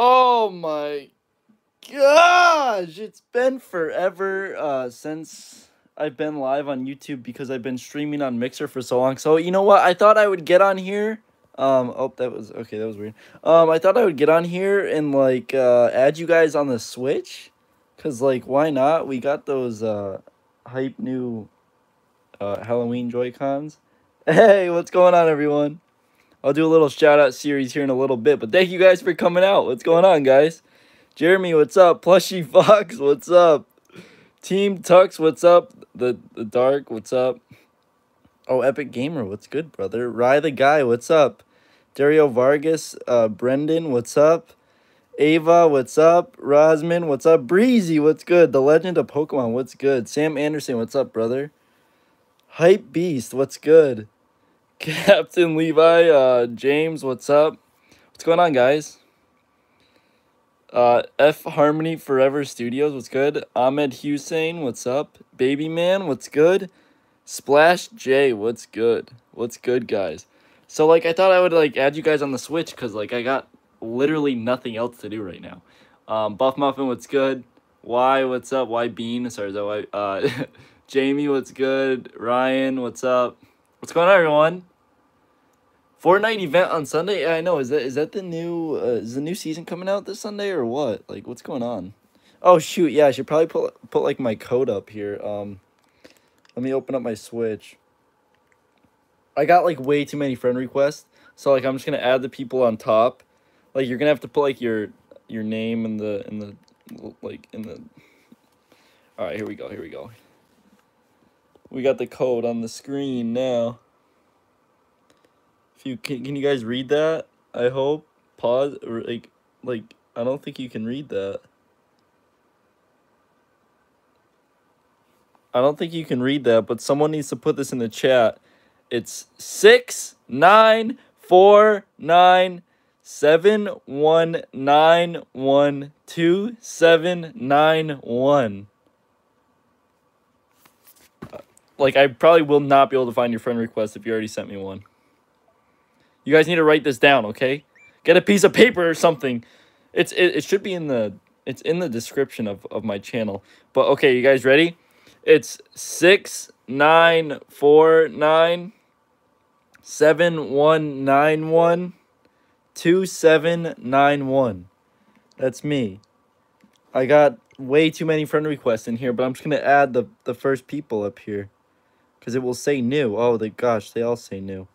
Oh my gosh, it's been forever uh, since I've been live on YouTube because I've been streaming on Mixer for so long. So you know what? I thought I would get on here. Um, oh, that was okay. That was weird. Um, I thought I would get on here and like uh, add you guys on the Switch, cause like why not? We got those uh, hype new uh, Halloween Joy Cons. Hey, what's going on, everyone? I'll do a little shout out series here in a little bit, but thank you guys for coming out. What's going on, guys? Jeremy, what's up? Plushy Fox, what's up? Team Tux, what's up? The the Dark, what's up? Oh, Epic Gamer, what's good, brother? Rye the Guy, what's up? Dario Vargas, uh, Brendan, what's up? Ava, what's up? Rosman, what's up? Breezy, what's good? The Legend of Pokemon, what's good? Sam Anderson, what's up, brother? Hype Beast, what's good? Captain Levi, uh, James, what's up? What's going on, guys? Uh, F Harmony Forever Studios, what's good? Ahmed Hussein, what's up? Baby Man, what's good? Splash J, what's good? What's good, guys? So, like, I thought I would, like, add you guys on the Switch, because, like, I got literally nothing else to do right now. Um, Buff Muffin, what's good? Why, what's up? Why Bean? Sorry, is that why? Uh, Jamie, what's good? Ryan, what's up? What's going on, everyone? Fortnite event on Sunday. Yeah, I know. Is that is that the new uh, is the new season coming out this Sunday or what? Like, what's going on? Oh shoot, yeah. I should probably put put like my code up here. Um, let me open up my Switch. I got like way too many friend requests, so like I'm just gonna add the people on top. Like you're gonna have to put like your your name in the in the like in the. All right, here we go. Here we go. We got the code on the screen now. If you can, can you guys read that? I hope. Pause or like like I don't think you can read that. I don't think you can read that, but someone needs to put this in the chat. It's six nine four nine seven one nine one two seven nine one. Like I probably will not be able to find your friend request if you already sent me one. You guys need to write this down, okay? Get a piece of paper or something. It's it, it should be in the it's in the description of, of my channel. But okay, you guys ready? It's six nine four nine seven one nine one two seven nine one. That's me. I got way too many friend requests in here, but I'm just gonna add the the first people up here. Cause it will say new. Oh the gosh, they all say new.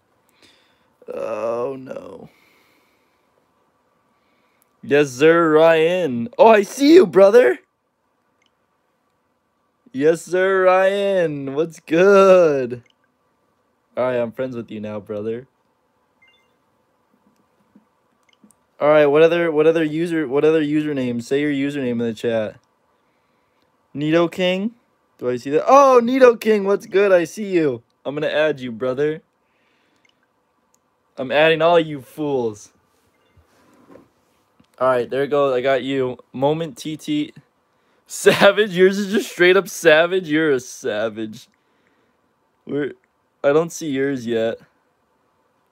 Oh no. Yes, sir, Ryan. Oh, I see you, brother. Yes, sir, Ryan. What's good? All right, I'm friends with you now, brother. All right, what other what other user what other username? Say your username in the chat. Nito King. Do I see that? Oh, Nito King, what's good? I see you. I'm gonna add you, brother. I'm adding all you fools. All right, there it goes. I got you. Moment TT. Savage. Yours is just straight up savage. You're a savage. We're. I don't see yours yet.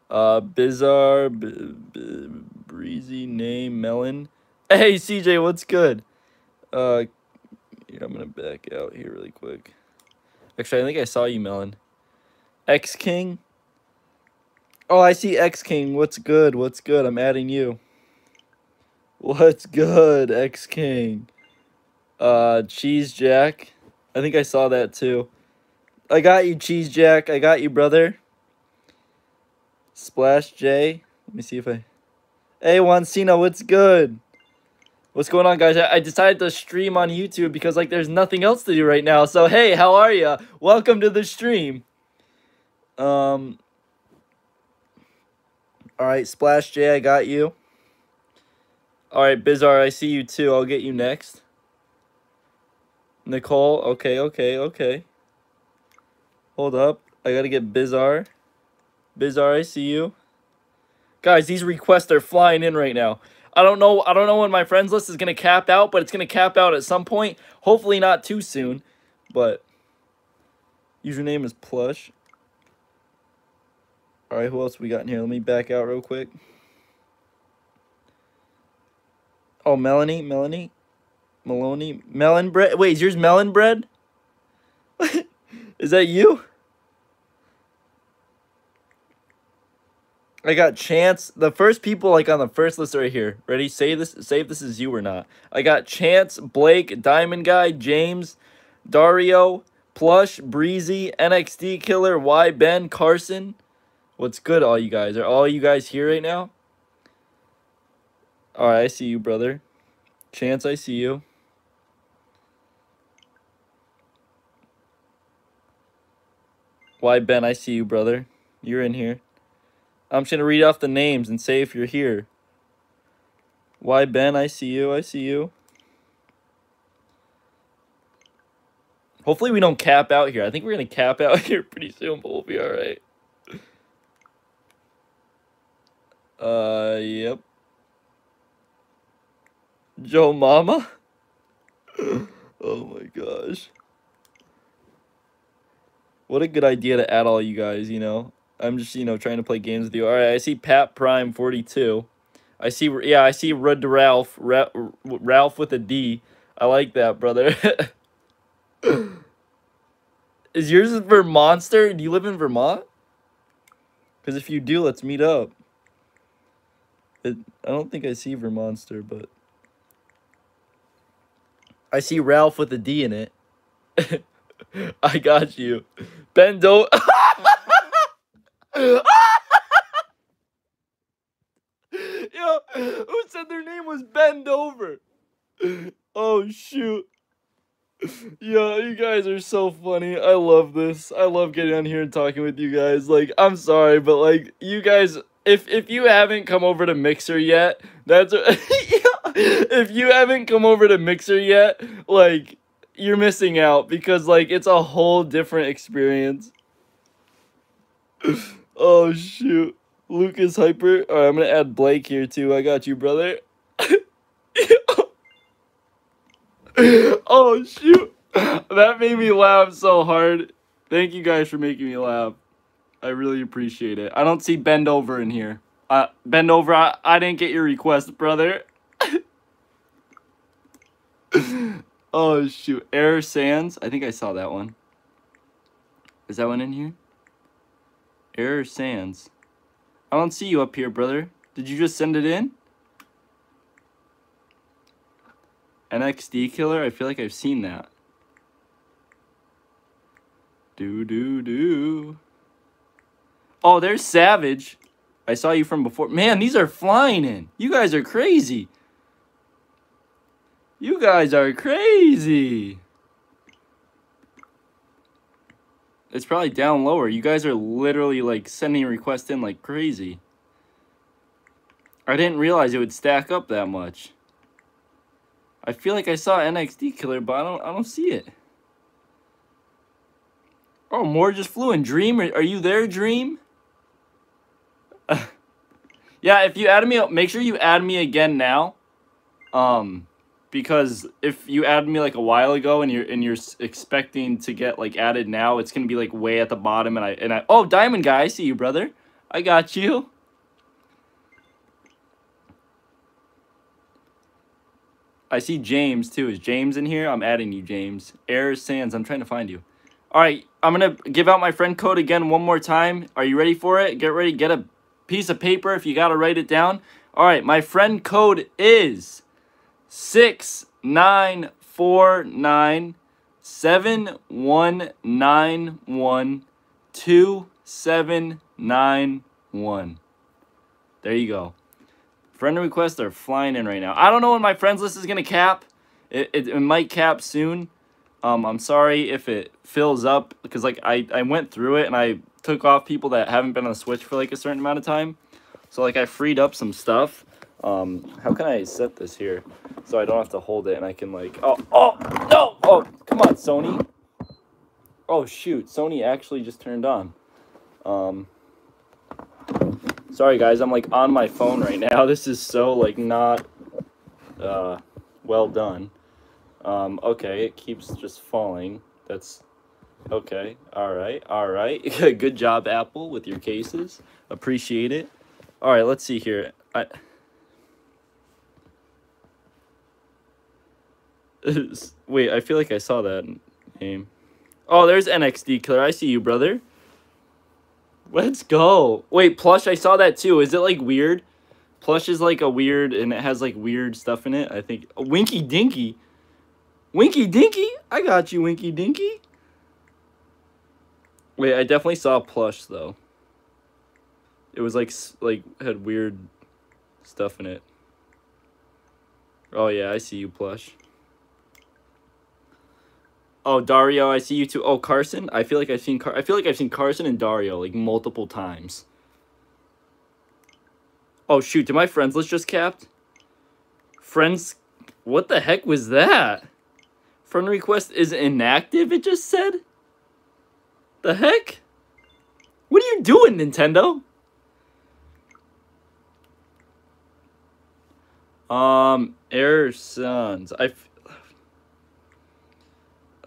Uh, Bizarre, Breezy, Name, Melon. Hey, CJ, what's good? Uh, here, I'm gonna back out here really quick. Actually, I think I saw you, Melon. X King. Oh, I see X King. What's good? What's good? I'm adding you. What's good, X King? Uh, Cheese Jack. I think I saw that too. I got you, Cheese Jack. I got you, brother. Splash J. Let me see if I. Hey, Wancino, what's good? What's going on, guys? I decided to stream on YouTube because, like, there's nothing else to do right now. So, hey, how are you? Welcome to the stream. Um, all right, Splash J, I got you. All right, Bizarre, I see you too. I'll get you next. Nicole, okay, okay, okay. Hold up. I gotta get Bizarre. Bizarre, I see you. Guys, these requests are flying in right now. I don't know I don't know when my friends list is gonna cap out, but it's gonna cap out at some point. Hopefully not too soon. But username is plush. All right, who else we got in here? Let me back out real quick. Oh, Melanie, Melanie, Maloney, melon bread. Wait, is yours melon bread? is that you? I got Chance. The first people like on the first list right here. Ready? Say this. Say if this is you or not. I got Chance, Blake, Diamond Guy, James, Dario, Plush, Breezy, NXT Killer, Y Ben, Carson. What's good, all you guys? Are all you guys here right now? All right, I see you, brother. Chance, I see you. Why, Ben, I see you, brother. You're in here. I'm just going to read off the names and say if you're here. Why, Ben, I see you. I see you. Hopefully we don't cap out here. I think we're going to cap out here pretty soon, but we'll be all right. Uh, yep. Joe Mama? oh my gosh. What a good idea to add all you guys, you know? I'm just, you know, trying to play games with you. All right, I see Pat Prime 42. I see, yeah, I see Red Ralph, Ra Ralph with a D. I like that, brother. Is yours Vermonster? Do you live in Vermont? Because if you do, let's meet up. It, I don't think I see Vermonster, but... I see Ralph with a D in it. I got you. Bendo. Yo, who said their name was Bend Over? Oh, shoot. Yeah, you guys are so funny. I love this. I love getting on here and talking with you guys. Like, I'm sorry, but like, you guys, if if you haven't come over to Mixer yet, that's if you haven't come over to Mixer yet, like, you're missing out because like it's a whole different experience. oh shoot. Lucas Hyper. Alright, I'm gonna add Blake here too. I got you, brother. oh shoot. That made me laugh so hard. Thank you guys for making me laugh. I really appreciate it. I don't see Bend Over in here. Uh, Bend Over, I, I didn't get your request, brother. Oh, shoot. Air Sands. I think I saw that one. Is that one in here? Air Sands. I don't see you up here, brother. Did you just send it in? NXT Killer? I feel like I've seen that. Do, do, do. Oh, there's Savage. I saw you from before. Man, these are flying in. You guys are crazy. You guys are crazy. It's probably down lower. You guys are literally like sending requests in like crazy. I didn't realize it would stack up that much. I feel like I saw NXT Killer, but I don't, I don't see it. Oh, more just flew in. Dream, are you there, Dream? yeah, if you add me, up, make sure you add me again now. Um, because if you added me like a while ago and you're and you're expecting to get like added now, it's gonna be like way at the bottom. And I and I oh Diamond Guy, I see you, brother. I got you. I see James too. Is James in here? I'm adding you, James. Air Sands. I'm trying to find you. All right, I'm gonna give out my friend code again one more time. Are you ready for it? Get ready. Get a piece of paper if you gotta write it down. All right, my friend code is six nine four nine seven one nine one two seven nine one. There you go. Friend requests are flying in right now. I don't know when my friends list is gonna cap. It, it, it might cap soon. Um, I'm sorry if it fills up because like I, I went through it and I took off people that haven't been on the Switch for like a certain amount of time. So like I freed up some stuff. Um, how can I set this here so I don't have to hold it and I can like, oh, oh, no, oh, come on, Sony. Oh, shoot, Sony actually just turned on. Um, sorry guys, I'm like on my phone right now. This is so like not, uh, well done. Um, okay, it keeps just falling. That's, okay, all right, all right. Good job, Apple, with your cases. Appreciate it. All right, let's see here. I... Wait, I feel like I saw that name. Oh, there's NXD Killer. I see you, brother. Let's go. Wait, Plush, I saw that too. Is it like weird? Plush is like a weird, and it has like weird stuff in it. I think. Oh, Winky Dinky. Winky Dinky? I got you, Winky Dinky. Wait, I definitely saw Plush though. It was like, like, had weird stuff in it. Oh yeah, I see you, Plush. Oh, Dario, I see you too. Oh, Carson, I feel like I've seen Car I feel like I've seen Carson and Dario like multiple times. Oh shoot, did my friends list just capped? Friends, what the heck was that? Friend request is inactive, it just said? The heck? What are you doing, Nintendo? Um, Air Sons. I.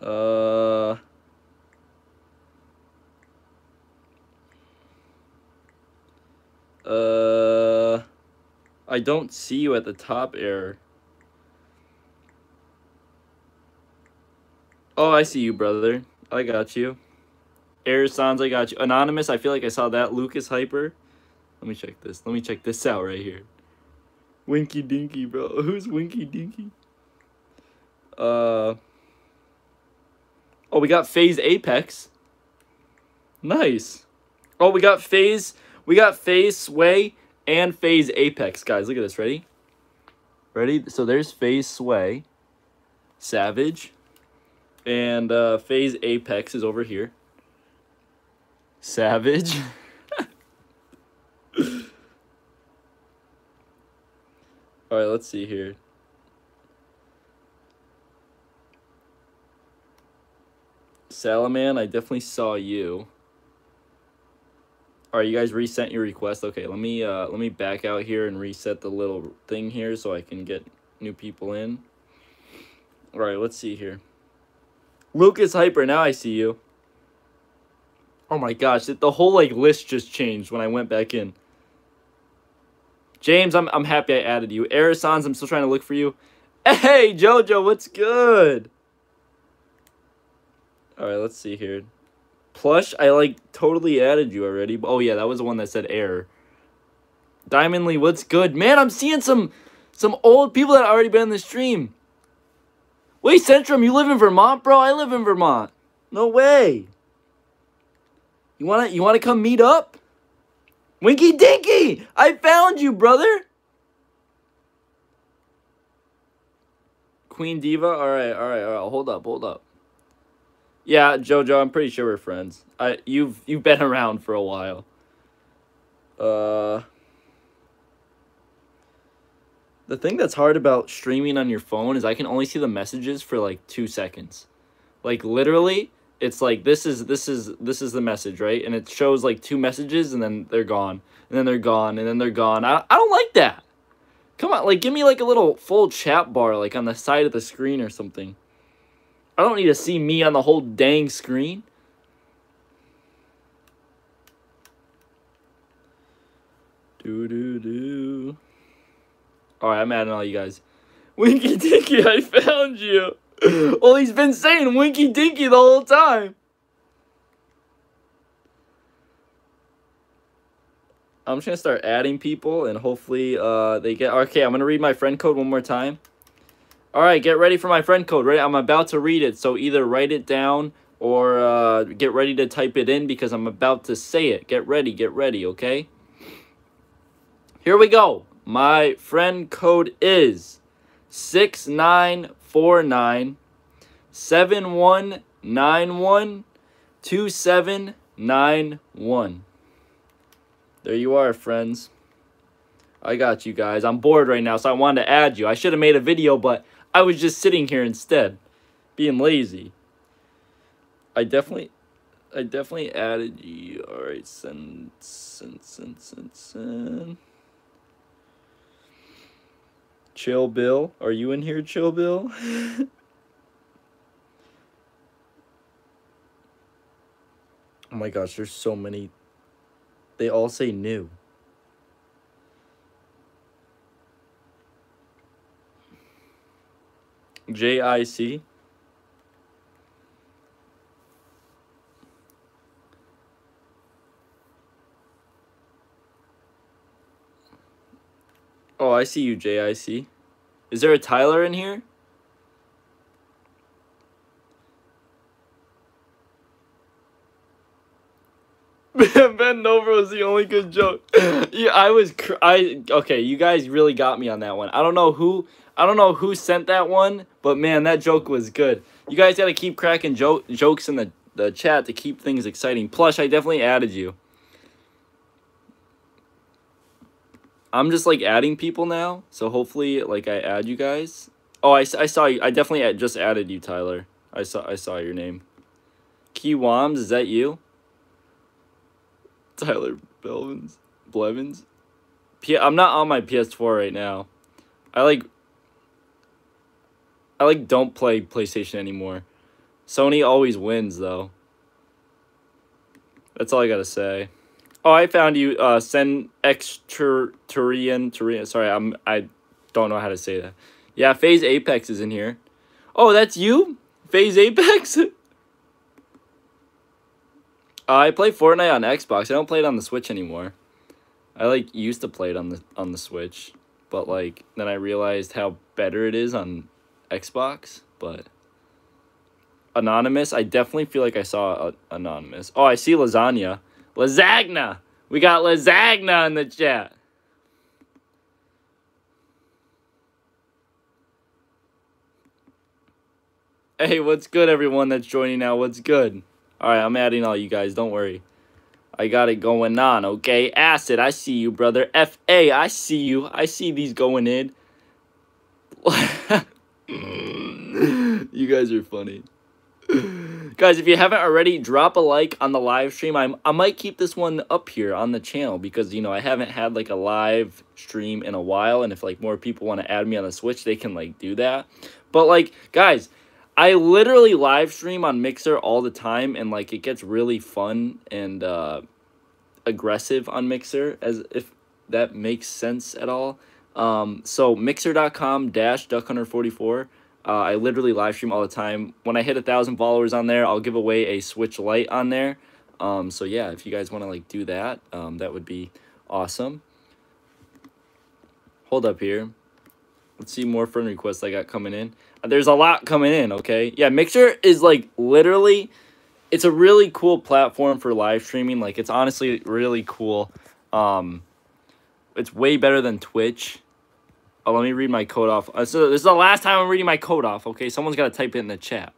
Uh. Uh. I don't see you at the top, Air. Oh, I see you, brother. I got you. Air Sans, I got you. Anonymous, I feel like I saw that. Lucas Hyper. Let me check this. Let me check this out right here. Winky Dinky, bro. Who's Winky Dinky? Uh. Oh, we got Phase Apex. Nice. Oh, we got Phase. We got Phase Sway and Phase Apex, guys. Look at this. Ready? Ready? So there's Phase Sway. Savage. And uh, Phase Apex is over here. Savage. All right, let's see here. Salaman, I definitely saw you. All right, you guys resent your request. Okay, let me uh let me back out here and reset the little thing here so I can get new people in. All right, let's see here. Lucas Hyper, now I see you. Oh my gosh, the whole like list just changed when I went back in. James, I'm, I'm happy I added you. Arisons, I'm still trying to look for you. Hey, Jojo, what's good? All right, let's see here. Plush, I like totally added you already. Oh yeah, that was the one that said error. Diamondly, what's good? Man, I'm seeing some some old people that already been in the stream. Wait, Centrum, you live in Vermont, bro? I live in Vermont. No way. You wanna you wanna come meet up? Winky Dinky! I found you, brother! Queen Diva? Alright, alright, alright. Hold up, hold up. Yeah, Jojo, I'm pretty sure we're friends. I you've you've been around for a while. Uh The thing that's hard about streaming on your phone is I can only see the messages for like 2 seconds. Like literally, it's like this is this is this is the message right and it shows like two messages and then they're gone and then they're gone and then they're gone i, I don't like that come on like give me like a little full chat bar like on the side of the screen or something i don't need to see me on the whole dang screen do do do all right i'm adding all you guys winky dinky i found you well, he's been saying Winky Dinky the whole time. I'm just gonna start adding people and hopefully uh they get okay, I'm gonna read my friend code one more time. Alright, get ready for my friend code, right? I'm about to read it, so either write it down or uh, get ready to type it in because I'm about to say it. Get ready, get ready, okay? Here we go. My friend code is six nine four nine seven one nine one two seven nine one. There you are, friends. I got you guys. I'm bored right now, so I wanted to add you. I should have made a video, but I was just sitting here instead, being lazy. I definitely, I definitely added you. All right, send, send, send, send, send. Chill Bill, are you in here, Chill Bill? oh my gosh, there's so many. They all say new. J I C. Oh, I see you, JIC. Is there a Tyler in here? Ben over was the only good joke. yeah, I was. I okay. You guys really got me on that one. I don't know who. I don't know who sent that one, but man, that joke was good. You guys got to keep cracking joke jokes in the the chat to keep things exciting. Plush, I definitely added you. I'm just like adding people now, so hopefully like I add you guys. Oh, I, I saw you. I definitely just added you, Tyler. I saw I saw your name. Key Wams, is that you? Tyler Belvins, Blevins. P- I'm not on my PS4 right now. I like. I like don't play PlayStation anymore. Sony always wins though. That's all I gotta say. Oh, I found you. Uh, send extra Turian Turian. Sorry, I'm. I don't know how to say that. Yeah, Phase Apex is in here. Oh, that's you, Phase Apex. uh, I play Fortnite on Xbox. I don't play it on the Switch anymore. I like used to play it on the on the Switch, but like then I realized how better it is on Xbox. But anonymous, I definitely feel like I saw anonymous. Oh, I see lasagna. Lasagna. We got lasagna in the chat. Hey, what's good, everyone that's joining now? What's good? All right, I'm adding all you guys. Don't worry. I got it going on, okay? Acid, I see you, brother. F.A., I see you. I see these going in. you guys are funny. Guys, if you haven't already, drop a like on the live stream. I'm, I might keep this one up here on the channel because, you know, I haven't had, like, a live stream in a while. And if, like, more people want to add me on the Switch, they can, like, do that. But, like, guys, I literally live stream on Mixer all the time. And, like, it gets really fun and uh, aggressive on Mixer, as if that makes sense at all. Um, so, mixer.com dash duckhunter44. Uh, I literally live stream all the time. When I hit a thousand followers on there, I'll give away a Switch Lite on there. Um, so yeah, if you guys want to like do that, um, that would be awesome. Hold up here. Let's see more friend requests I got coming in. Uh, there's a lot coming in, okay? Yeah, Mixer is like literally, it's a really cool platform for live streaming. Like it's honestly really cool. Um, it's way better than Twitch. Oh, let me read my code off. Uh, so this is the last time I'm reading my code off, okay? Someone's got to type it in the chat.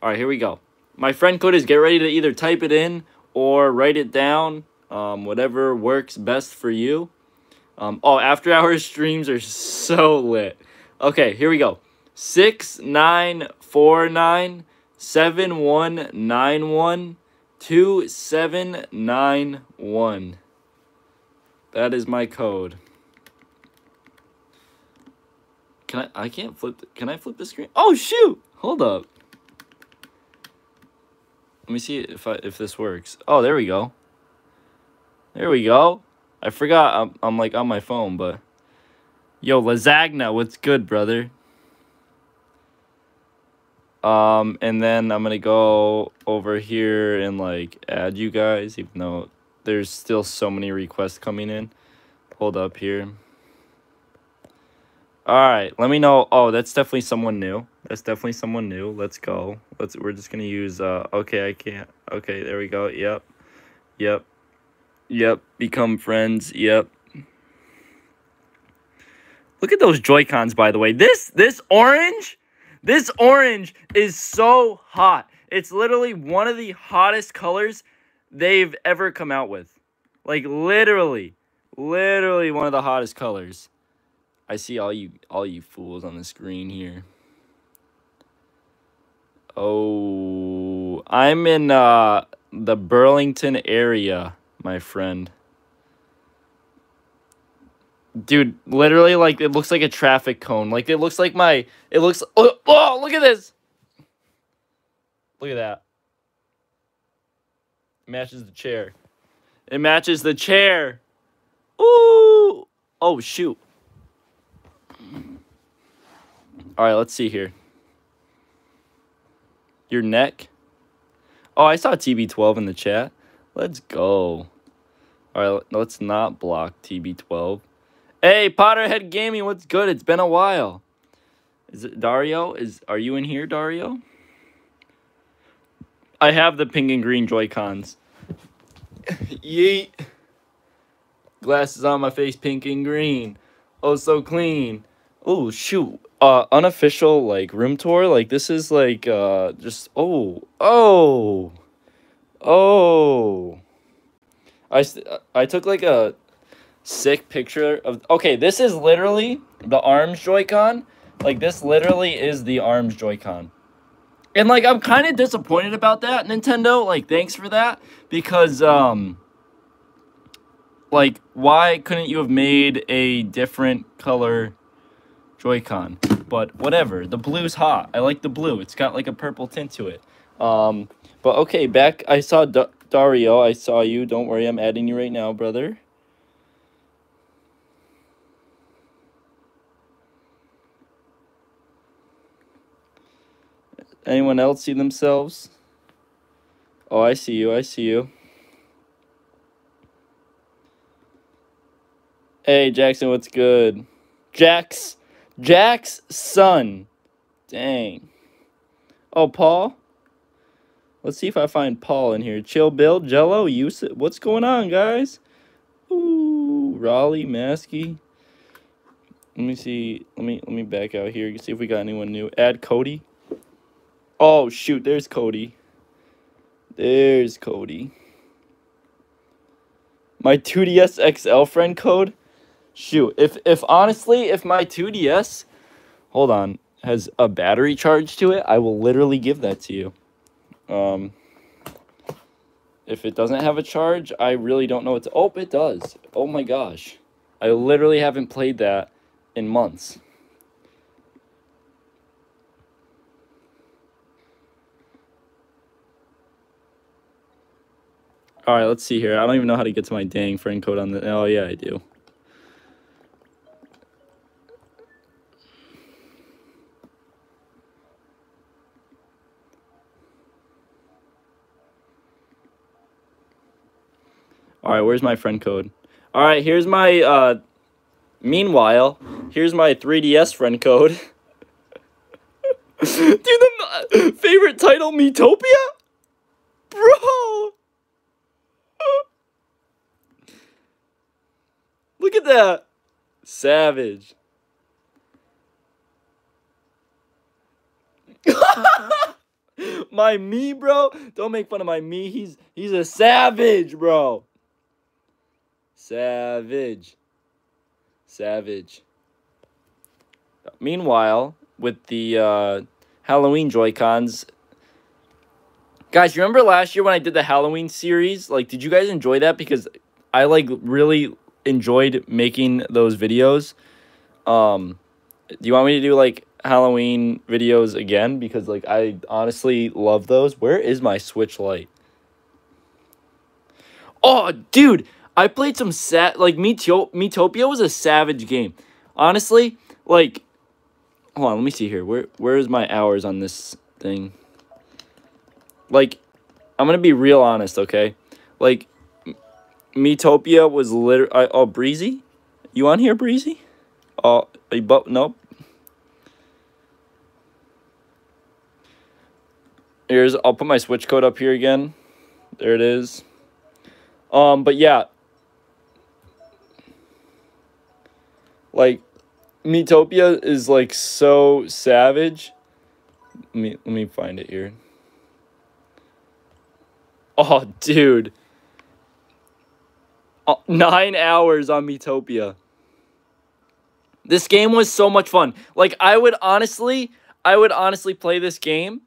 All right, here we go. My friend code is get ready to either type it in or write it down, um, whatever works best for you. Um, oh, after hours streams are so lit. Okay, here we go. 6949 7191 2791. That is my code. Can I? I can't flip. The, can I flip the screen? Oh shoot! Hold up. Let me see if I if this works. Oh, there we go. There we go. I forgot. I'm I'm like on my phone, but yo, lasagna, what's good, brother? Um, and then I'm gonna go over here and like add you guys, even though there's still so many requests coming in. Hold up here. All right, let me know. Oh, that's definitely someone new. That's definitely someone new. Let's go. Let's. We're just gonna use. Uh. Okay, I can't. Okay, there we go. Yep. Yep. Yep. Become friends. Yep. Look at those Joy Cons, by the way. This this orange, this orange is so hot. It's literally one of the hottest colors they've ever come out with. Like literally, literally one of the hottest colors. I see all you all you fools on the screen here. Oh, I'm in uh the Burlington area, my friend. Dude, literally like it looks like a traffic cone. Like it looks like my it looks oh, oh look at this. Look at that. It matches the chair. It matches the chair. Ooh. Oh shoot. All right, let's see here. your neck. Oh, I saw TB12 in the chat. Let's go. All right, let's not block TB12. Hey, Potterhead Gaming, what's good? It's been a while. Is it Dario? Is are you in here, Dario? I have the pink and green Joy Cons. Yeet. Glasses on my face, pink and green. Oh, so clean. Oh shoot. Uh, unofficial like room tour. Like this is like uh just oh oh oh. I I took like a sick picture of. Okay, this is literally the arms Joy-Con. Like this literally is the arms Joy-Con. And like I'm kind of disappointed about that, Nintendo. Like thanks for that because um like why couldn't you have made a different color Joy-Con? But whatever. The blue's hot. I like the blue. It's got like a purple tint to it. Um but okay, back I saw D Dario. I saw you. Don't worry. I'm adding you right now, brother. Anyone else see themselves? Oh, I see you. I see you. Hey, Jackson, what's good? Jack's, Jack's son. Dang. Oh, Paul? Let's see if I find Paul in here. Chill Bill, Jello, Yusuf. What's going on, guys? Ooh, Raleigh, Maskey. Let me see. Let me let me back out here. See if we got anyone new. Add Cody. Oh, shoot. There's Cody. There's Cody. My 2DS XL friend code? Shoot. If, if honestly, if my 2DS, hold on, has a battery charge to it, I will literally give that to you. Um, if it doesn't have a charge, I really don't know what to... Oh, it does. Oh my gosh. I literally haven't played that in months. All right, let's see here. I don't even know how to get to my dang friend code on the. Oh yeah, I do. All right, where's my friend code? All right, here's my. Uh, meanwhile, here's my 3DS friend code. Dude, the favorite title, Miitopia? Bro! Look at that. Savage. my Mii, bro. Don't make fun of my Mii. He's he's a savage, bro. Savage. Savage. Meanwhile, with the uh, Halloween Joy-Cons, guys, remember last year when I did the Halloween series? Like, did you guys enjoy that? Because I like really enjoyed making those videos. Um, do you want me to do like Halloween videos again? Because like I honestly love those. Where is my Switch light? Oh, dude, I played some set like Miitopia, Miitopia was a savage game. Honestly, like, hold on, let me see here. Where where is my hours on this thing? Like, I'm gonna be real honest, okay? Like, Miitopia was literally. Oh, Breezy? You on here, Breezy? Oh, you but nope. Here's I'll put my switch code up here again. There it is. Um, but yeah. Like Miitopia is like so savage. Let me let me find it here. Oh, dude. Nine hours on Miitopia. This game was so much fun. Like, I would honestly, I would honestly play this game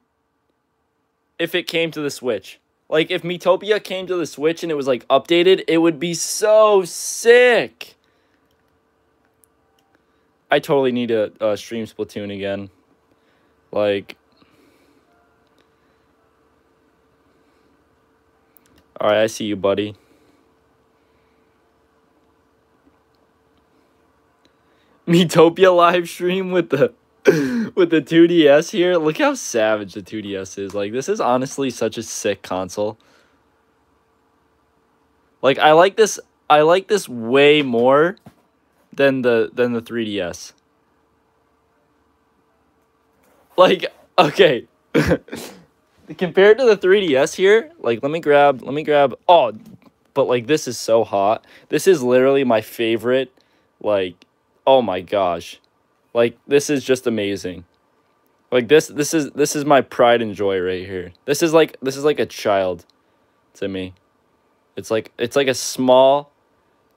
if it came to the Switch. Like, if Miitopia came to the Switch and it was, like, updated, it would be so sick. I totally need to uh, stream Splatoon again. Like... Alright, I see you, buddy. Miitopia live stream with the with the 2DS here. Look how savage the 2DS is. Like this is honestly such a sick console. Like I like this I like this way more than the than the 3DS. Like okay. Compared to the 3DS here, like let me grab let me grab oh but like this is so hot. This is literally my favorite like oh my gosh. Like this is just amazing. Like this this is this is my pride and joy right here. This is like this is like a child to me. It's like it's like a small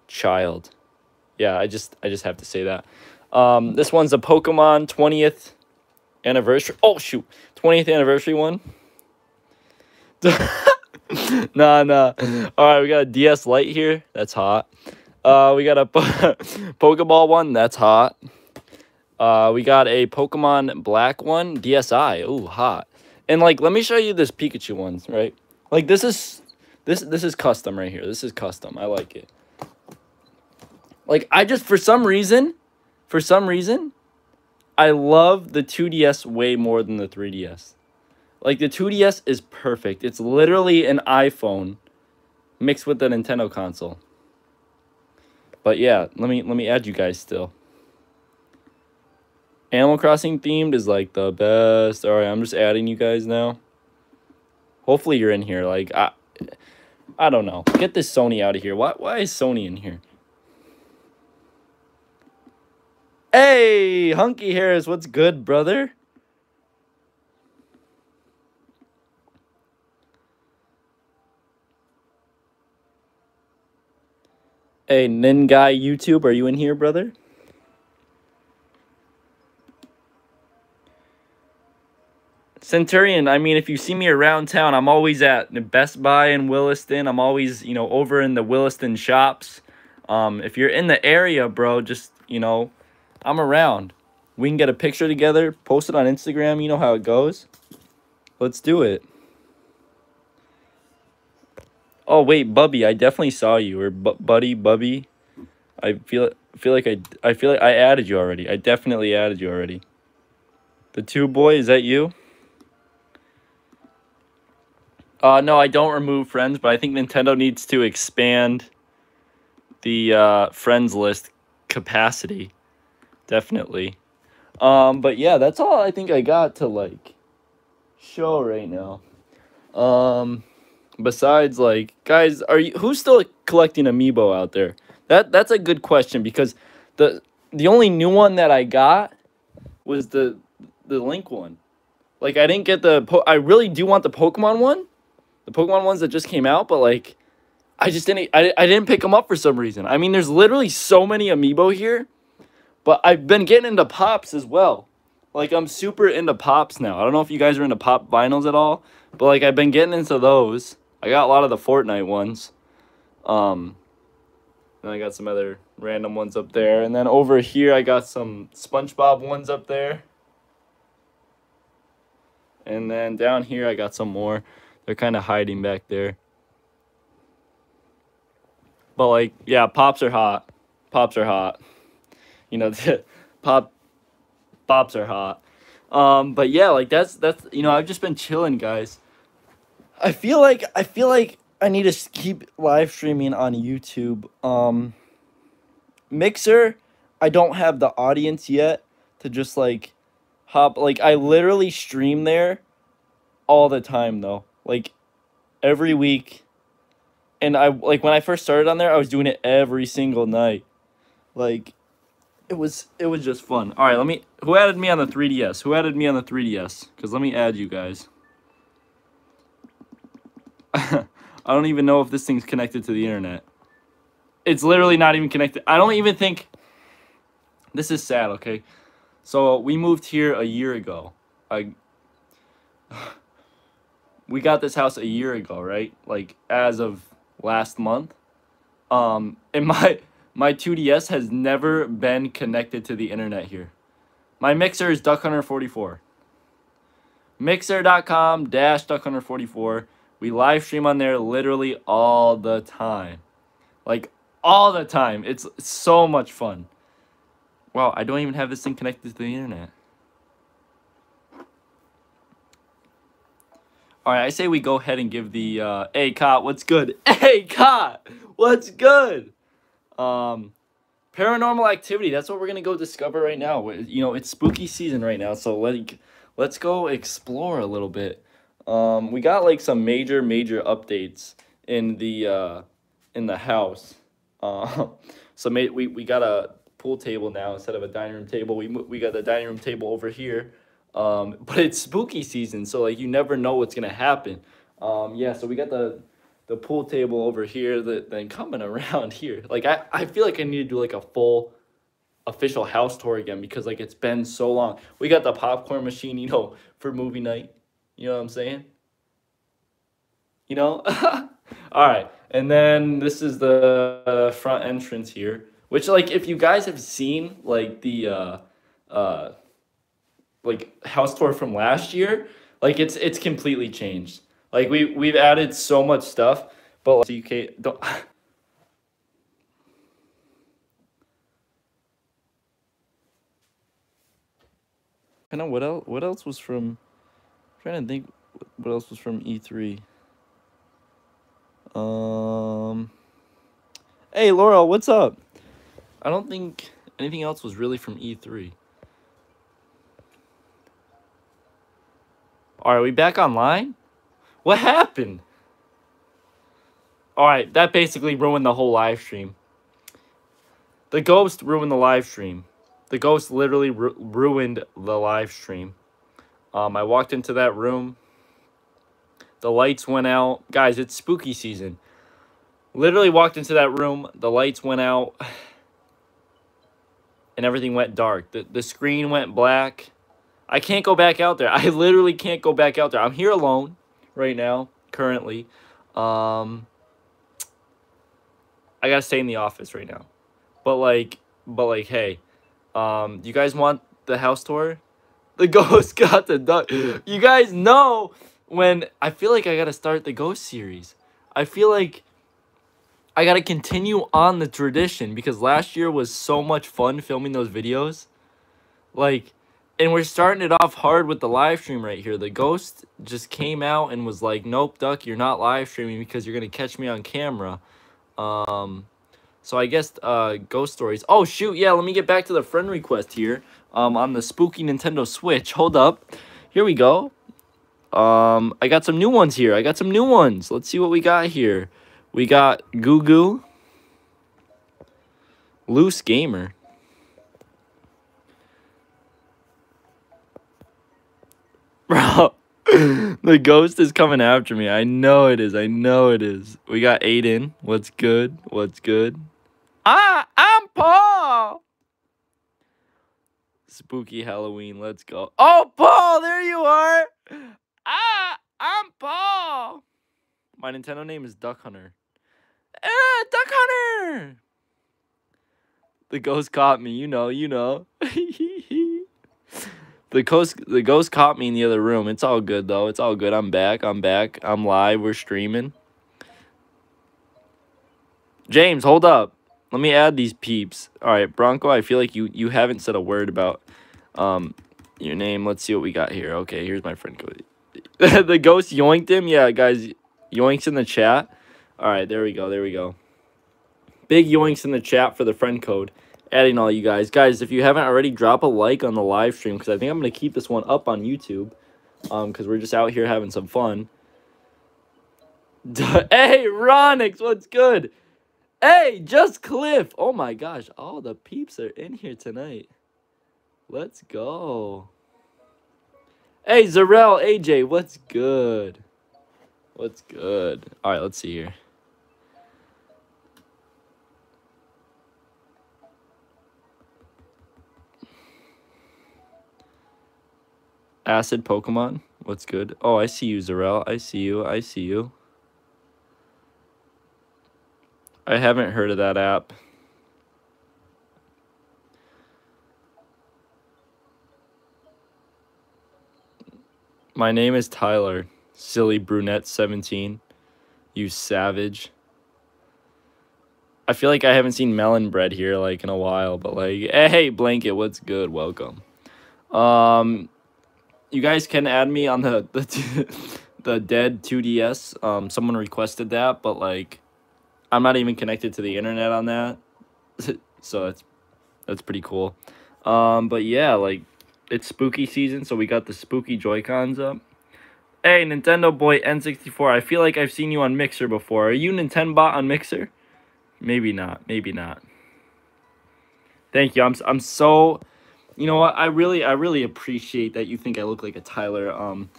child. Yeah, I just I just have to say that. Um this one's a Pokemon 20th anniversary. Oh shoot. 20th anniversary one. nah, nah. All right, we got a DS Lite here. That's hot. Uh, we got a Pokeball one. That's hot. Uh, we got a Pokemon Black one, DSI. Ooh, hot. And like, let me show you this Pikachu ones, right? Like, this is this this is custom right here. This is custom. I like it. Like, I just for some reason, for some reason, I love the 2DS way more than the 3DS. Like the 2DS is perfect. It's literally an iPhone mixed with the Nintendo console. But yeah, let me let me add you guys still. Animal Crossing themed is like the best. All right, I'm just adding you guys now. Hopefully you're in here. Like I, I don't know. Get this Sony out of here. Why why is Sony in here? Hey, Hunky Harris, what's good, brother? Hey, Nin Guy YouTube, are you in here, brother? Centurion, I mean, if you see me around town, I'm always at the Best Buy in Williston. I'm always, you know, over in the Williston shops. Um, if you're in the area, bro, just, you know, I'm around. We can get a picture together, post it on Instagram. You know how it goes. Let's do it. Oh wait, Bubby, I definitely saw you or bu Buddy, Bubby. I feel feel like I I feel like I added you already. I definitely added you already. The two boy, is that you? Uh no, I don't remove friends, but I think Nintendo needs to expand the uh friends list capacity. Definitely. Um but yeah, that's all I think I got to like show right now. Um besides like guys are you who's still collecting amiibo out there that that's a good question because the the only new one that i got was the the link one like i didn't get the i really do want the pokemon one the pokemon ones that just came out but like i just didn't I, I didn't pick them up for some reason i mean there's literally so many amiibo here but i've been getting into pops as well like i'm super into pops now i don't know if you guys are into pop vinyls at all but like i've been getting into those I got a lot of the Fortnite ones. Um, and I got some other random ones up there. And then over here, I got some SpongeBob ones up there. And then down here, I got some more. They're kind of hiding back there. But like, yeah, pops are hot. Pops are hot. You know, the pop, pops are hot. Um, but yeah, like that's that's you know I've just been chilling, guys. I feel like I feel like I need to keep live streaming on YouTube. Um Mixer, I don't have the audience yet to just like hop like I literally stream there all the time though. Like every week. And I like when I first started on there, I was doing it every single night. Like it was it was just fun. All right, let me who added me on the 3DS? Who added me on the 3DS? Cuz let me add you guys. I don't even know if this thing's connected to the internet. It's literally not even connected. I don't even think... This is sad, okay? So, we moved here a year ago. I... We got this house a year ago, right? Like, as of last month. Um, and my... My 2DS has never been connected to the internet here. My mixer is Duck144. Mixer.com dash duck 44 We live stream on there literally all the time. Like, all the time. It's so much fun. Wow, I don't even have this thing connected to the internet. All right, I say we go ahead and give the, uh, hey, Cot, what's good? Hey, Cot, what's good? Um, paranormal activity. That's what we're gonna go discover right now. You know, it's spooky season right now, so let let's go explore a little bit. Um, we got like some major major updates in the uh, in the house. Uh, so we we got a pool table now instead of a dining room table. We we got the dining room table over here. Um, but it's spooky season, so like you never know what's gonna happen. Um, yeah, so we got the the pool table over here, that then coming around here. Like I, I feel like I need to do like a full official house tour again because like it's been so long. We got the popcorn machine, you know, for movie night. You know what I'm saying? You know? All right. And then this is the front entrance here, which like if you guys have seen like the uh uh like house tour from last year, like it's it's completely changed. Like we we've added so much stuff, but like, you can't don't. kind of what else? What else was from? I'm trying to think. What else was from E three? Um. Hey, Laurel, what's up? I don't think anything else was really from E three. Are we back online? What happened? Alright, that basically ruined the whole live stream. The ghost ruined the live stream. The ghost literally ru ruined the live stream. Um, I walked into that room. The lights went out. Guys, it's spooky season. Literally walked into that room. The lights went out. And everything went dark. The, the screen went black. I can't go back out there. I literally can't go back out there. I'm here alone right now, currently. Um, I gotta stay in the office right now. But like, but like, hey, um, you guys want the house tour? The ghost got the duck. You guys know when I feel like I gotta start the ghost series. I feel like I gotta continue on the tradition because last year was so much fun filming those videos. Like, and we're starting it off hard with the live stream right here. The ghost just came out and was like, "Nope, duck, you're not live streaming because you're gonna catch me on camera." Um, so I guess uh, ghost stories. Oh shoot, yeah. Let me get back to the friend request here. Um, on the spooky Nintendo Switch. Hold up, here we go. Um, I got some new ones here. I got some new ones. Let's see what we got here. We got Goo Goo, Loose Gamer. Bro, the ghost is coming after me. I know it is. I know it is. We got Aiden. What's good? What's good? Ah, I'm Paul. Spooky Halloween. Let's go. Oh, Paul, there you are. Ah, I'm Paul. My Nintendo name is Duck Hunter. Ah, Duck Hunter. The ghost caught me. You know, you know. The ghost, the ghost caught me in the other room. It's all good though. It's all good. I'm back. I'm back. I'm live. We're streaming. James, hold up. Let me add these peeps. All right, Bronco. I feel like you you haven't said a word about um your name. Let's see what we got here. Okay, here's my friend code. the ghost yoinked him. Yeah, guys, yoinks in the chat. All right, there we go. There we go. Big yoinks in the chat for the friend code adding all you guys. Guys, if you haven't already, drop a like on the live stream because I think I'm going to keep this one up on YouTube um, because we're just out here having some fun. hey, Ronix, what's good? Hey, Just Cliff. Oh my gosh, all the peeps are in here tonight. Let's go. Hey, Zarel, AJ, what's good? What's good? All right, let's see here. Acid Pokemon. What's good? Oh, I see you, Zarel. I see you. I see you. I haven't heard of that app. My name is Tyler. Silly brunette 17. You savage. I feel like I haven't seen Melon Bread here like in a while, but like, hey, Blanket, what's good? Welcome. Um, you guys can add me on the the, the dead 2DS. Um, someone requested that, but like, I'm not even connected to the internet on that, so that's that's pretty cool. Um, but yeah, like, it's spooky season, so we got the spooky Joy Cons up. Hey, Nintendo Boy N64, I feel like I've seen you on Mixer before. Are you Nintendo bot on Mixer? Maybe not. Maybe not. Thank you. I'm I'm so you know what? I really I really appreciate that you think I look like a Tyler. Um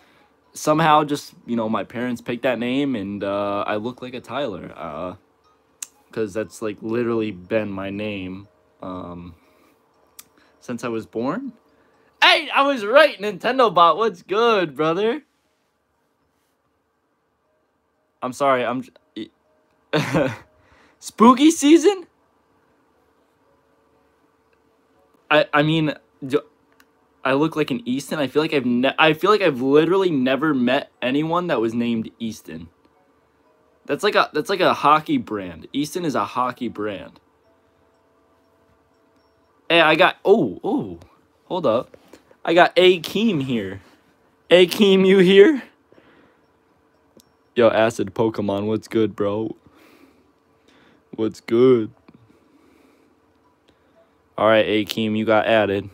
somehow just, you know, my parents picked that name and uh I look like a Tyler. Uh cuz that's like literally been my name um since I was born. Hey, I was right, Nintendo bot. What's good, brother? I'm sorry. I'm spooky season. I I mean, I look like an Easton. I feel like I've ne- I feel like I've literally never met anyone that was named Easton. That's like a that's like a hockey brand. Easton is a hockey brand. Hey, I got oh oh, hold up, I got Akeem here. Akeem, you here? Yo, Acid Pokemon, what's good, bro? What's good? Alright, Akeem, you got added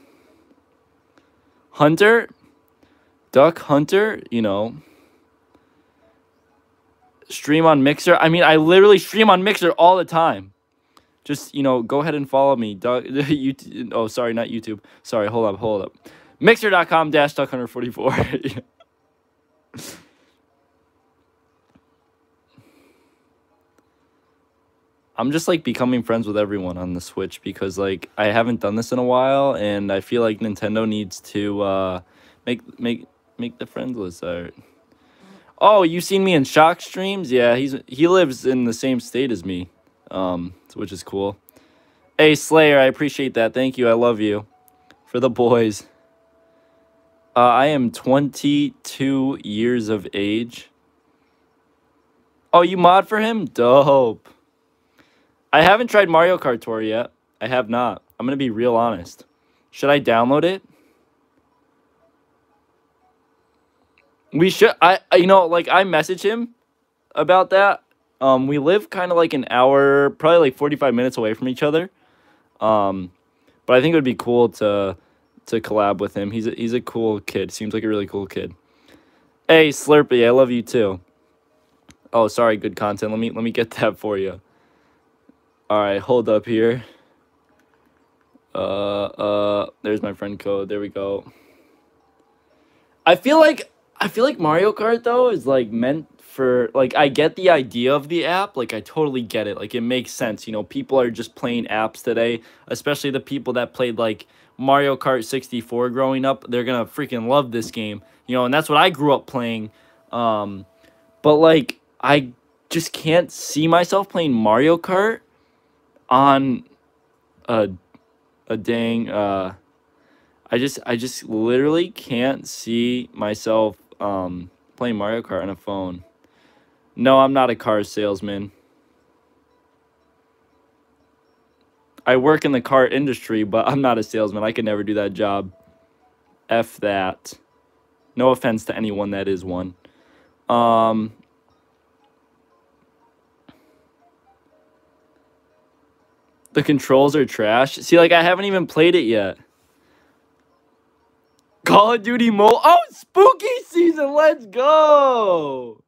hunter, duck hunter, you know, stream on Mixer. I mean, I literally stream on Mixer all the time. Just, you know, go ahead and follow me. Duck, YouTube, oh, sorry, not YouTube. Sorry, hold up, hold up. Mixer.com dash duck 144. I'm just like becoming friends with everyone on the Switch because like I haven't done this in a while and I feel like Nintendo needs to uh make make make the friends list art. Oh, you seen me in Shock streams? Yeah, he's he lives in the same state as me. Um, which is cool. Hey Slayer, I appreciate that. Thank you. I love you. For the boys. Uh, I am 22 years of age. Oh, you mod for him? Dope. I haven't tried Mario Kart Tour yet. I have not. I'm going to be real honest. Should I download it? We should I you know like I message him about that. Um we live kind of like an hour, probably like 45 minutes away from each other. Um but I think it would be cool to to collab with him. He's a, he's a cool kid. Seems like a really cool kid. Hey Slurpee, I love you too. Oh, sorry, good content. Let me let me get that for you. All right, hold up here. Uh, uh, there's my friend code. There we go. I feel like I feel like Mario Kart though is like meant for like I get the idea of the app, like I totally get it. Like it makes sense, you know, people are just playing apps today, especially the people that played like Mario Kart 64 growing up. They're going to freaking love this game. You know, and that's what I grew up playing. Um but like I just can't see myself playing Mario Kart on a a dang uh I just I just literally can't see myself um playing Mario Kart on a phone. No, I'm not a car salesman. I work in the car industry, but I'm not a salesman. I could never do that job. F that. No offense to anyone that is one. Um The controls are trash. See, like, I haven't even played it yet. Call of Duty Mo. Oh, spooky season. Let's go.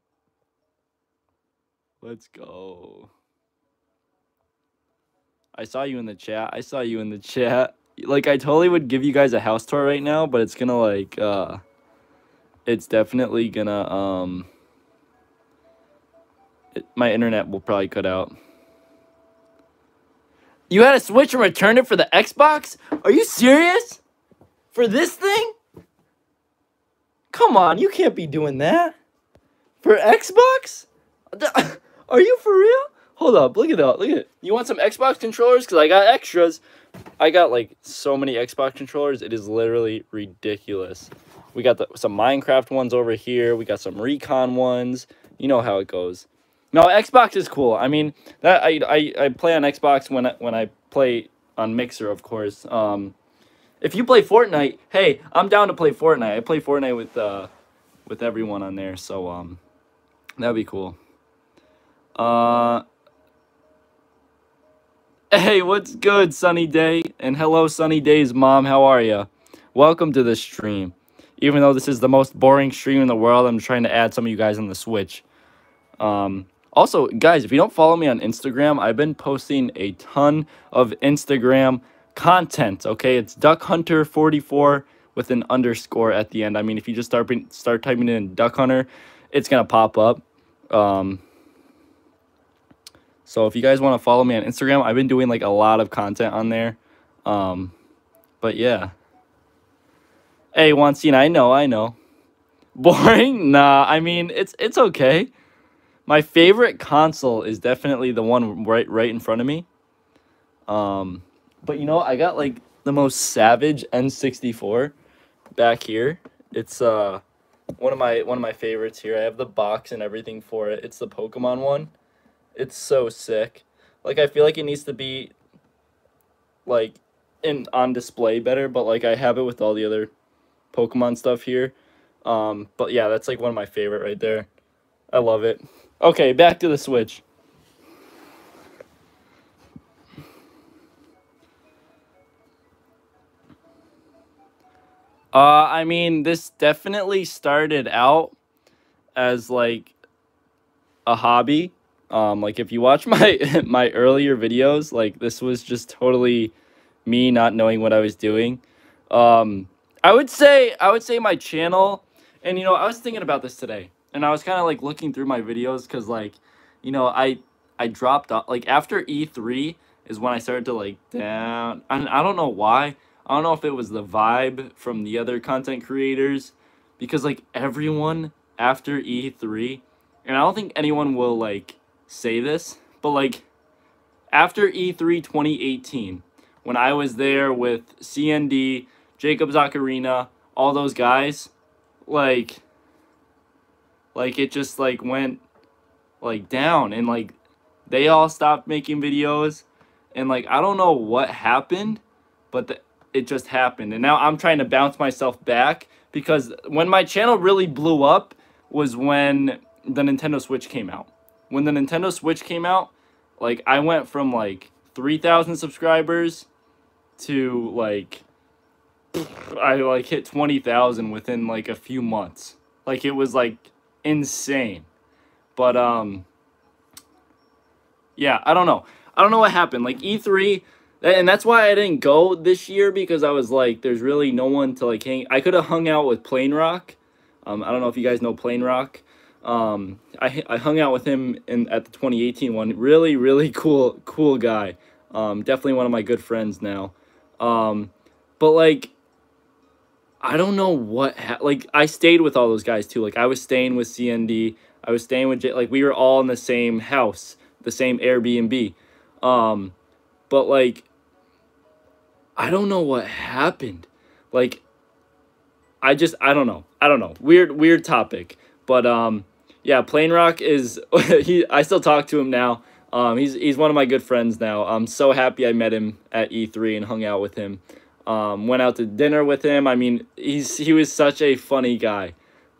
Let's go. I saw you in the chat. I saw you in the chat. Like, I totally would give you guys a house tour right now, but it's gonna, like, uh... It's definitely gonna, um... It, my internet will probably cut out. You had to switch and return it for the Xbox? Are you serious? For this thing? Come on, you can't be doing that. For Xbox? Are you for real? Hold up, look at that. Look at it. You want some Xbox controllers? Because I got extras. I got like so many Xbox controllers. It is literally ridiculous. We got the, some Minecraft ones over here. We got some Recon ones. You know how it goes. No, Xbox is cool. I mean, that I, I, I play on Xbox when I, when I play on Mixer, of course. Um, if you play Fortnite, hey, I'm down to play Fortnite. I play Fortnite with uh, with everyone on there. So um, that'd be cool. Uh, hey, what's good, Sunny Day? And hello, Sunny Day's mom. How are you? Welcome to the stream. Even though this is the most boring stream in the world, I'm trying to add some of you guys on the Switch. Um, also, guys, if you don't follow me on Instagram, I've been posting a ton of Instagram content. Okay, it's Duck Hunter 44 with an underscore at the end. I mean, if you just start start typing in Duck Hunter, it's gonna pop up. Um, so if you guys want to follow me on Instagram, I've been doing like a lot of content on there. Um, but yeah. Hey, Wansina, I know, I know. Boring? Nah, I mean, it's it's okay. My favorite console is definitely the one right right in front of me. Um, but you know, I got like the most savage N64 back here. It's uh one of my one of my favorites here. I have the box and everything for it. It's the Pokemon one. It's so sick. Like I feel like it needs to be like in on display better, but like I have it with all the other Pokemon stuff here. Um but yeah, that's like one of my favorite right there. I love it. Okay, back to the Switch. Uh, I mean, this definitely started out as like a hobby. Um, like if you watch my my earlier videos, like this was just totally me not knowing what I was doing. Um, I would say I would say my channel, and you know, I was thinking about this today, and I was kind of like looking through my videos because like, you know, I I dropped off like after E three is when I started to like down, and I don't know why. I don't know if it was the vibe from the other content creators because like everyone after E3 and I don't think anyone will like say this, but like after E3 2018 when I was there with CND, Jacob Zacharina, all those guys, like like it just like went like down and like they all stopped making videos and like I don't know what happened, but the it just happened. And now I'm trying to bounce myself back because when my channel really blew up was when the Nintendo Switch came out. When the Nintendo Switch came out, like I went from like 3,000 subscribers to like I like hit 20,000 within like a few months. Like it was like insane. But um yeah, I don't know. I don't know what happened. Like E3 and that's why I didn't go this year because I was like, there's really no one to like hang. I could have hung out with Plain Rock. Um, I don't know if you guys know Plain Rock. Um, I I hung out with him in at the 2018 one. Really, really cool, cool guy. Um, definitely one of my good friends now. Um, but like, I don't know what like I stayed with all those guys too. Like I was staying with CND. I was staying with J like we were all in the same house, the same Airbnb. Um, but like I don't know what happened. Like I just I don't know. I don't know. Weird weird topic. But um yeah, Plain Rock is he I still talk to him now. Um he's he's one of my good friends now. I'm so happy I met him at E3 and hung out with him. Um went out to dinner with him. I mean, he's he was such a funny guy.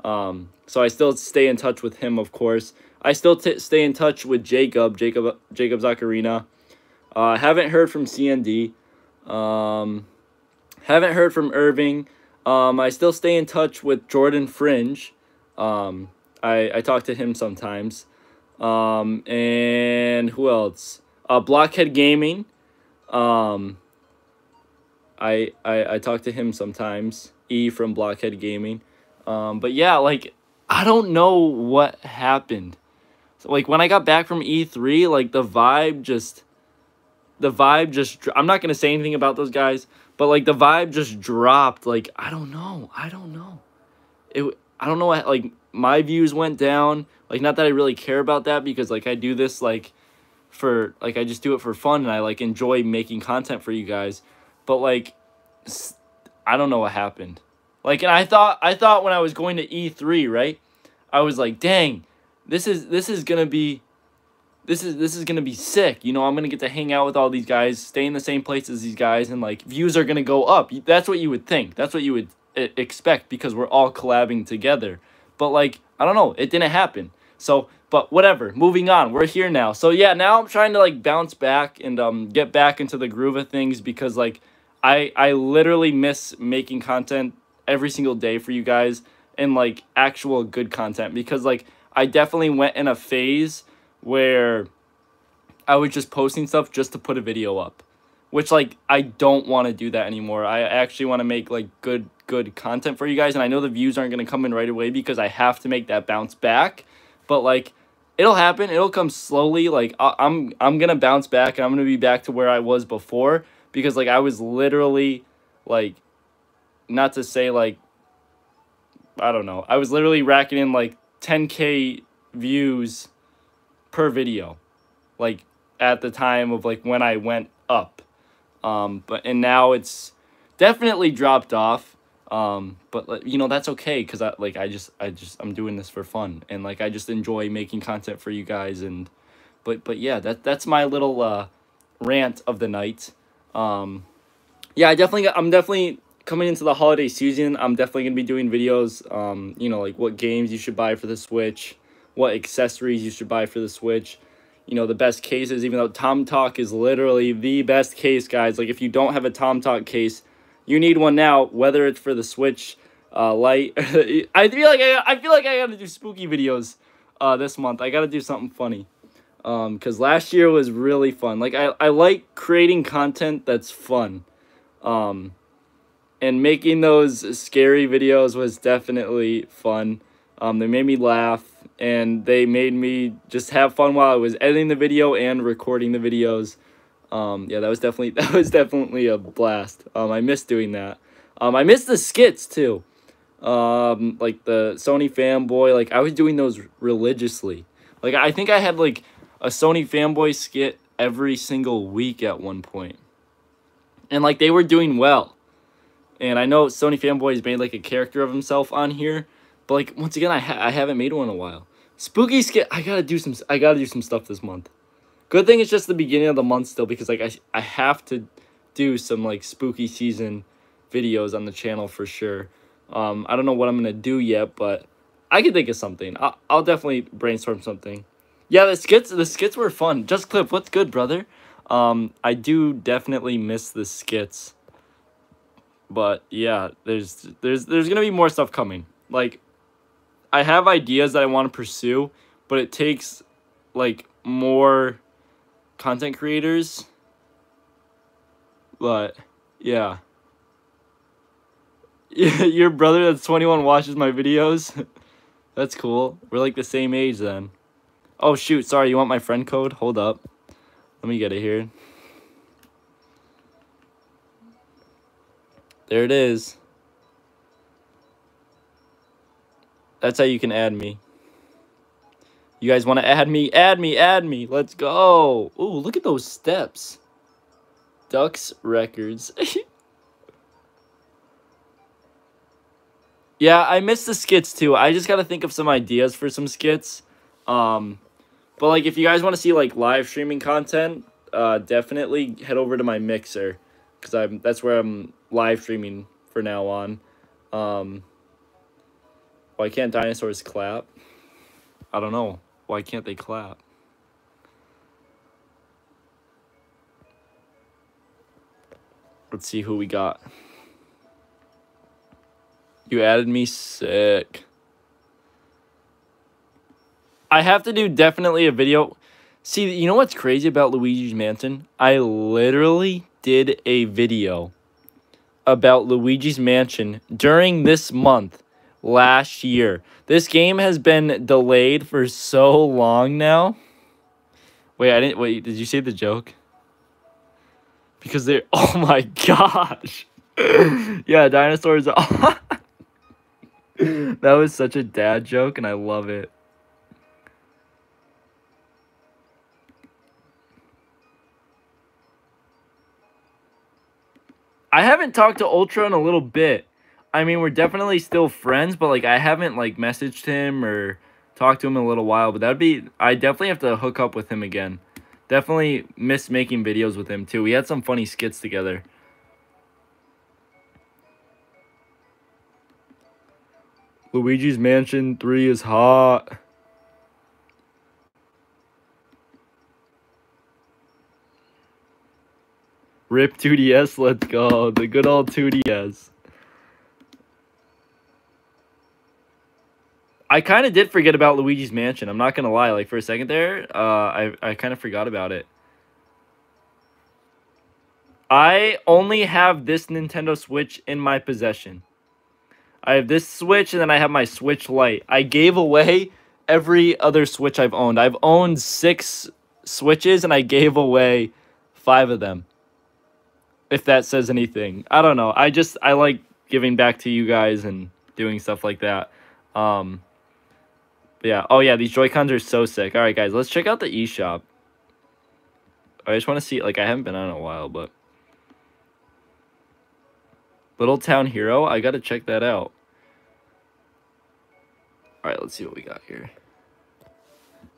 Um so I still stay in touch with him, of course. I still stay in touch with Jacob, Jacob Jacob Zacharina. Uh haven't heard from CND. Um, haven't heard from Irving. Um, I still stay in touch with Jordan Fringe. Um, I, I talk to him sometimes. Um, and who else? Uh, Blockhead Gaming. Um, I, I, I talk to him sometimes. E from Blockhead Gaming. Um, but yeah, like, I don't know what happened. So, like, when I got back from E3, like, the vibe just the vibe just I'm not going to say anything about those guys, but like the vibe just dropped like I don't know. I don't know. It I don't know what like my views went down. Like not that I really care about that because like I do this like for like I just do it for fun and I like enjoy making content for you guys. But like I don't know what happened. Like and I thought I thought when I was going to E3, right? I was like, "Dang, this is this is going to be this is this is gonna be sick. You know, I'm gonna get to hang out with all these guys, stay in the same place as these guys, and like views are gonna go up. That's what you would think. That's what you would expect because we're all collabing together. But like, I don't know, it didn't happen. So, but whatever. Moving on. We're here now. So yeah, now I'm trying to like bounce back and um get back into the groove of things because like I I literally miss making content every single day for you guys and like actual good content because like I definitely went in a phase where I was just posting stuff just to put a video up. Which like I don't want to do that anymore. I actually want to make like good good content for you guys and I know the views aren't going to come in right away because I have to make that bounce back. But like it'll happen. It'll come slowly. Like I- I'm I'm going to bounce back and I'm going to be back to where I was before because like I was literally like not to say like I don't know. I was literally racking in like 10k views per video. Like at the time of like when I went up. Um but and now it's definitely dropped off. Um but you know that's okay cuz I like I just I just I'm doing this for fun and like I just enjoy making content for you guys and but but yeah, that that's my little uh rant of the night. Um yeah, I definitely I'm definitely coming into the holiday season, I'm definitely to be doing videos, um, you know, like what games you should buy for the Switch, what accessories you should buy for the Switch, you know, the best cases, even though tomtoc is literally the best case, guys. Like, if you don't have a tomtoc case, you need one now, whether it's for the Switch uh, Lite. I feel like I, I feel like I got to do spooky videos uh, this month. I got to do something funny. Um, because last year was really fun. Like, I, I like creating content that's fun. Um, and making those scary videos was definitely fun. Um, they made me laugh and they made me just have fun while I was editing the video and recording the videos. Um, yeah, that was definitely that was definitely a blast. Um, I miss doing that. Um, I miss the skits too. Um, like the Sony fanboy, like I was doing those religiously. Like I think I had like a Sony fanboy skit every single week at one point. And like they were doing well. And I know Sony Fanboy's made like a character of himself on here, but like once again, I ha I haven't made one in a while. Spooky skit, I gotta do some. I gotta do some stuff this month. Good thing it's just the beginning of the month still because like I I have to do some like spooky season videos on the channel for sure. Um, I don't know what I'm gonna do yet, but I can think of something. I'll, I'll definitely brainstorm something. Yeah, the skits the skits were fun. Just clip, what's good, brother? Um, I do definitely miss the skits. But yeah, there's there's there's gonna be more stuff coming. Like, I have ideas that I want to pursue, but it takes like more content creators. But yeah. Your brother that's 21 watches my videos. that's cool. We're like the same age then. Oh shoot, sorry, you want my friend code? Hold up. Let me get it here. There it is. That's how you can add me. You guys want to add me? Add me, add me. Let's go. Ooh, look at those steps. Ducks Records. yeah, I miss the skits too. I just got to think of some ideas for some skits. Um, but like if you guys want to see like live streaming content, uh, definitely head over to my mixer because I'm that's where I'm live streaming for now on. Um, why can't dinosaurs clap? I don't know. Why can't they clap? Let's see who we got. You added me sick. I have to do definitely a video. See, you know what's crazy about Luigi's Mansion? I literally did a video about Luigi's Mansion during this month last year. This game has been delayed for so long now. Wait, I didn't wait, did you say the joke? Because they're oh my gosh. yeah, dinosaurs That was such a dad joke and I love it. I haven't talked to Ultra in a little bit. I mean, we're definitely still friends, but like I haven't like messaged him or talked to him in a little while. But that'd be I definitely have to hook up with him again. Definitely miss making videos with him too. We had some funny skits together. Luigi's Mansion 3 is hot. Rip 2DS, let's go. The good old 2DS. I kind of did forget about Luigi's Mansion. I'm not going to lie. Like, for a second there, uh, I, I kind of forgot about it. I only have this Nintendo Switch in my possession. I have this Switch, and then I have my Switch Lite. I gave away every other Switch I've owned. I've owned six Switches, and I gave away five of them. If that says anything. I don't know. I just, I like giving back to you guys and doing stuff like that. Um, yeah. Oh, yeah, these Joy-Cons are so sick. All right, guys, let's check out the eShop. I just want to see, like, I haven't been on in a while, but... Little Town Hero. I gotta check that out. Alright, let's see what we got here.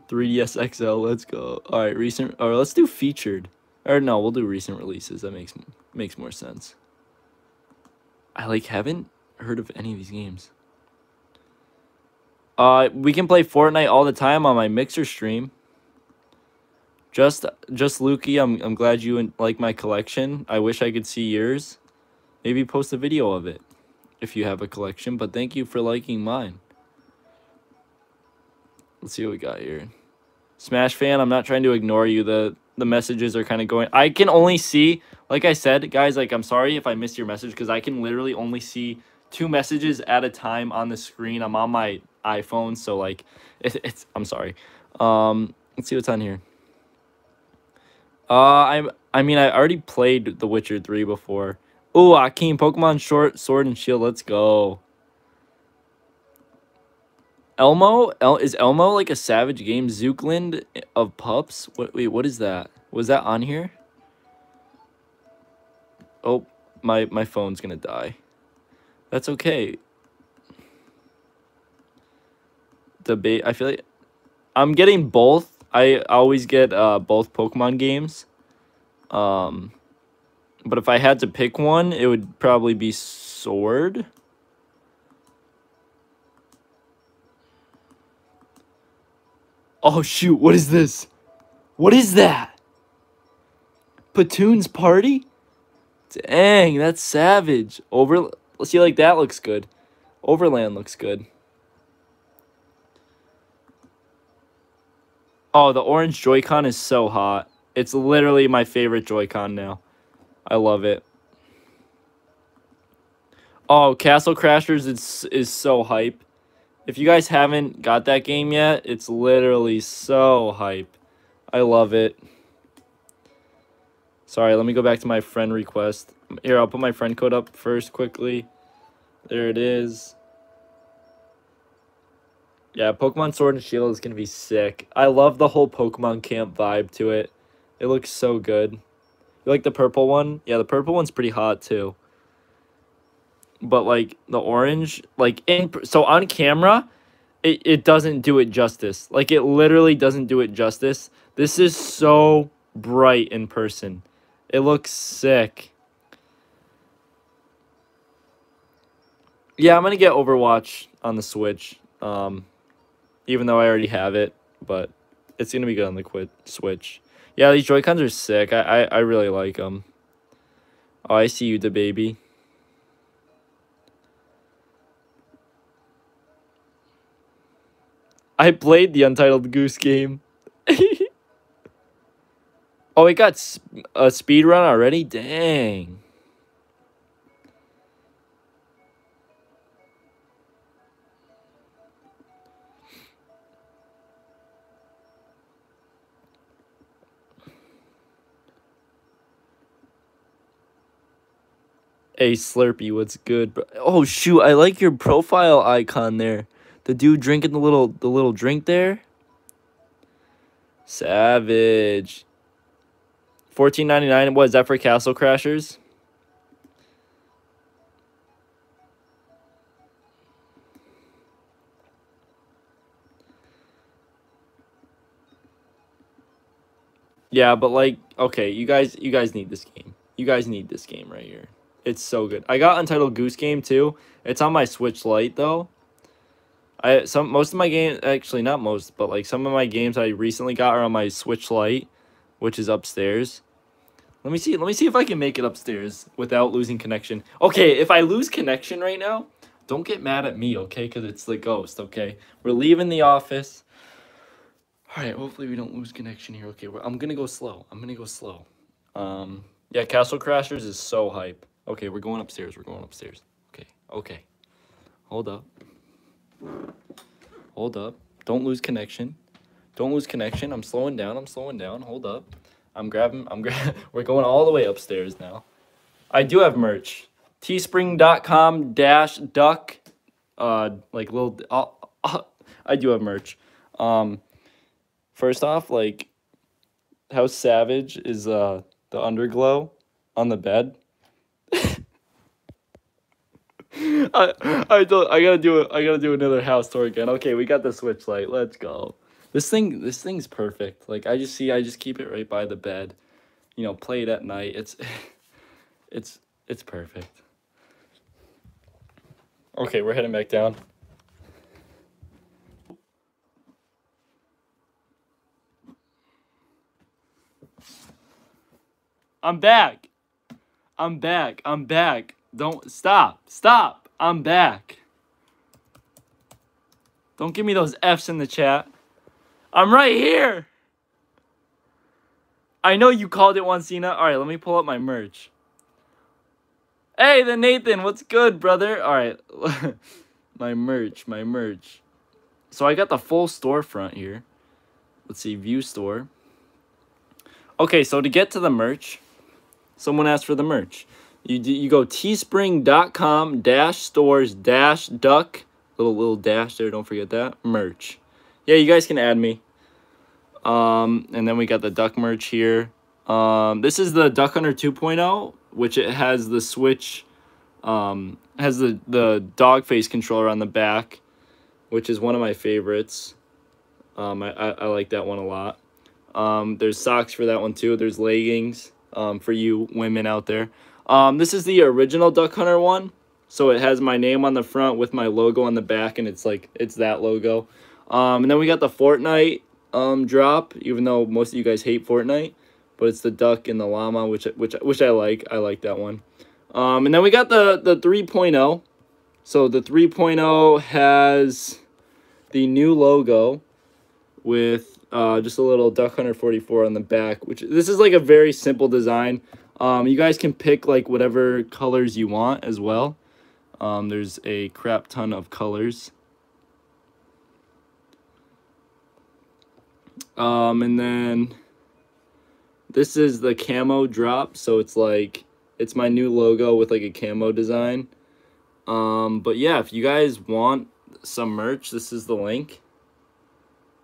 3DS XL, let's go. Alright, recent or let's do featured. Or no, we'll do recent releases. That makes makes more sense. I like haven't heard of any of these games. Uh we can play Fortnite all the time on my mixer stream. Just just Lukey, I'm I'm glad you like my collection. I wish I could see yours. Maybe post a video of it if you have a collection, but thank you for liking mine. Let's see what we got here. Smash fan, I'm not trying to ignore you. The the messages are kind of going. I can only see, like I said, guys, like I'm sorry if I missed your message because I can literally only see two messages at a time on the screen. I'm on my iPhone, so like it, it's I'm sorry. Um let's see what's on here. Uh I I mean I already played The Witcher 3 before. Oh, Akeem, Pokemon Short Sword and Shield. Let's go. Elmo? El is Elmo like a Savage Game? Zookland of Pups? What, wait, what is that? Was that on here? Oh, my, my phone's gonna die. That's okay. Debate. I feel like I'm getting both. I always get uh, both Pokemon games. Um, but if I had to pick one, it would probably be Sword. Oh shoot, what is this? What is that? Platoon's party? Dang, that's savage. Over let's see like that looks good. Overland looks good. Oh, the orange Joy-Con is so hot. It's literally my favorite Joy-Con now. I love it. Oh, Castle Crashers is is so hype. If you guys haven't got that game yet, it's literally so hype. I love it. Sorry, let me go back to my friend request. Here, I'll put my friend code up first quickly. There it is. Yeah, Pokemon Sword and Shield is going to be sick. I love the whole Pokemon camp vibe to it. It looks so good. You like the purple one? Yeah, the purple one's pretty hot too. But like the orange, like in so on camera, it, it doesn't do it justice. Like it literally doesn't do it justice. This is so bright in person. It looks sick. Yeah, I'm gonna get Overwatch on the Switch. Um, even though I already have it, but it's gonna be good on the quit Switch. Yeah, these Joy-Cons are sick. I, I, I really like them. Oh, I see you, the baby. I played the Untitled Goose Game. oh, it got a speed run already? Dang. Hey Slurpee, what's good? Bro? Oh shoot, I like your profile icon there. The dude drinking the little the little drink there. Savage. Fourteen ninety nine. What is that for Castle Crashers? Yeah, but like, okay, you guys, you guys need this game. You guys need this game right here. It's so good. I got Untitled Goose Game too. It's on my Switch Lite though. I some most of my games actually not most, but like some of my games I recently got are on my Switch Lite, which is upstairs. Let me see. Let me see if I can make it upstairs without losing connection. Okay, if I lose connection right now, don't get mad at me, okay? Because it's the ghost, okay? We're leaving the office. All right, hopefully we don't lose connection here. Okay, I'm going to go slow. I'm going to go slow. Um, yeah, Castle Crashers is so hype. Okay, we're going upstairs. We're going upstairs. Okay, okay. Hold up. Hold up. Don't lose connection. Don't lose connection. I'm slowing down. I'm slowing down. Hold up. I'm grabbing. I'm gra- We're going all the way upstairs now. I do have merch. Teespring.com dash duck. Uh, like little. Uh, uh, I do have merch. Um, first off, like, how savage is uh the underglow on the bed? I I don't I gotta do. I gotta do another house tour again. Okay, we got the Switch Lite. Let's go. This thing this thing's perfect. Like I just see I just keep it right by the bed. You know, play it at night. It's it's it's perfect. Okay, we're heading back down. I'm back. I'm back. I'm back. Don't stop. Stop. I'm back. Don't give me those F's in the chat. I'm right here. I know you called it one, Cena. All right, let me pull up my merch. Hey, the Nathan, what's good, brother? All right, my merch, my merch. So I got the full storefront here. Let's see, view store. Okay, so to get to the merch, someone asked for the merch. You you go teespring.com dash stores dash duck little little dash there. Don't forget that merch. Yeah, you guys can add me. Um, and then we got the duck merch here. Um, this is the Duck Hunter 2.0, which it has the switch, um, has the the dog face controller on the back, which is one of my favorites. Um, I, I, I like that one a lot. Um, there's socks for that one too. There's leggings um, for you women out there. Um, this is the original Duck Hunter one. So it has my name on the front with my logo on the back, and it's like, it's that logo. Um, and then we got the Fortnite um, drop, even though most of you guys hate Fortnite. But it's the duck and the llama, which which which I like. I like that one. Um, and then we got the, the 3.0. So the 3.0 has the new logo with uh, just a little Duck Hunter 44 on the back, which this is like a very simple design. Um, you guys can pick like whatever colors you want as well. Um, there's a crap ton of colors. Um, and then this is the camo drop. So it's like, it's my new logo with like a camo design. Um, but yeah, if you guys want some merch, this is the link.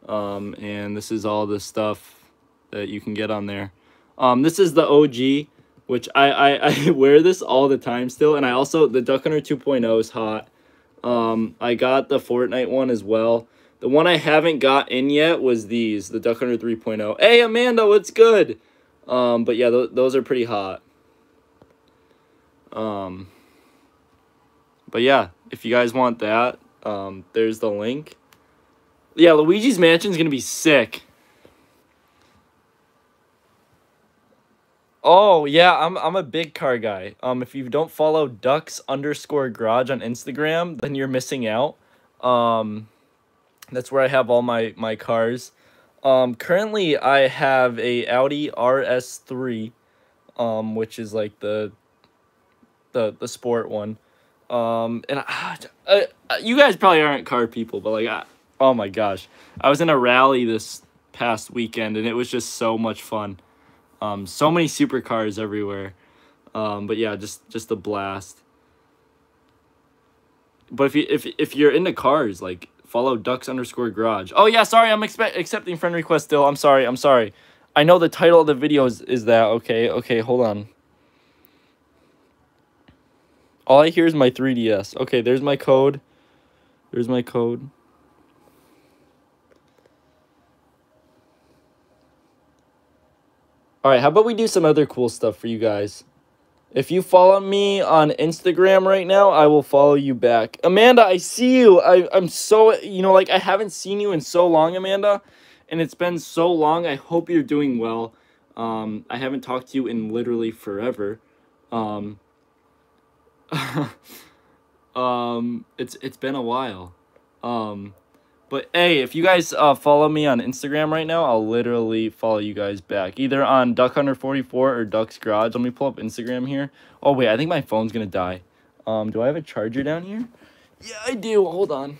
Um, and this is all the stuff that you can get on there. Um, this is the OG which I, I, I wear this all the time still. And I also, the Duck Hunter 2.0 is hot. Um, I got the Fortnite one as well. The one I haven't got in yet was these, the Duck Hunter 3.0. Hey, Amanda, what's good? Um, but yeah, th those are pretty hot. Um, but yeah, if you guys want that, um, there's the link. Yeah, Luigi's Mansion is going to be sick. Oh yeah, I'm I'm a big car guy. Um, if you don't follow ducks underscore garage on Instagram, then you're missing out. Um, that's where I have all my my cars. Um, currently I have a Audi RS3, um, which is like the the the sport one. Um, and I, uh, you guys probably aren't car people, but like, I, oh my gosh, I was in a rally this past weekend and it was just so much fun. Um, so many supercars everywhere. Um, but yeah, just just a blast. But if you if if you're into cars, like follow ducks underscore garage. Oh yeah, sorry, I'm expect accepting friend request still. I'm sorry, I'm sorry. I know the title of the video is, is that. Okay, okay, hold on. All I hear is my 3DS. Okay, there's my code. There's my code. All right, how about we do some other cool stuff for you guys? If you follow me on Instagram right now, I will follow you back. Amanda, I see you. I, I'm so, you know, like I haven't seen you in so long, Amanda. And it's been so long. I hope you're doing well. Um, I haven't talked to you in literally forever. Um, um, it's it's been a while. Um, but hey, if you guys uh, follow me on Instagram right now, I'll literally follow you guys back. Either on Duck Hunter 44 or Duck's Garage. Let me pull up Instagram here. Oh, wait, I think my phone's going to die. Um, do I have a charger down here? Yeah, I do. Hold on.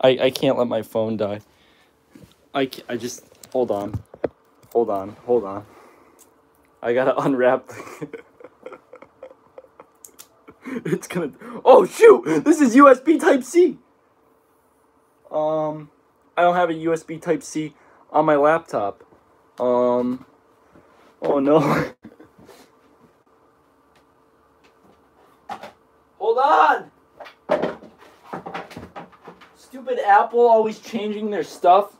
I, I can't let my phone die. I, I just... Hold on. Hold on. Hold on. I gotta unwrap it's gonna. Oh shoot! This is USB Type C. Um, I don't have a USB Type C on my laptop. Um. Oh no. Hold on. Stupid Apple always changing their stuff.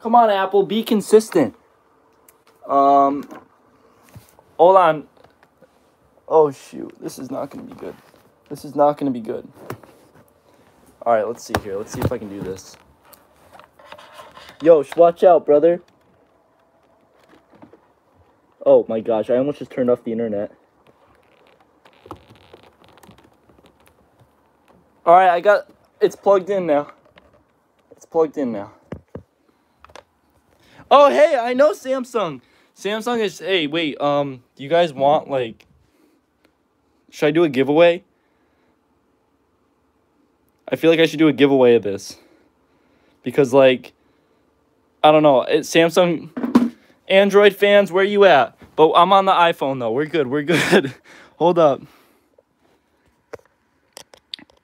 Come on, Apple, be consistent. Um. Hold on. Oh shoot, this is not gonna be good. This is not gonna be good. Alright, let's see here. Let's see if I can do this. Yo, watch out, brother. Oh my gosh, I almost just turned off the internet. Alright, I got... It's plugged in now. It's plugged in now. Oh, hey, I know Samsung. Samsung is... Hey, wait, um, do you guys want, like should I do a giveaway? I feel like I should do a giveaway of this. Because, like, I don't know. It, Samsung, Android fans, where you at? But I'm on the iPhone, though. We're good. We're good. Hold up.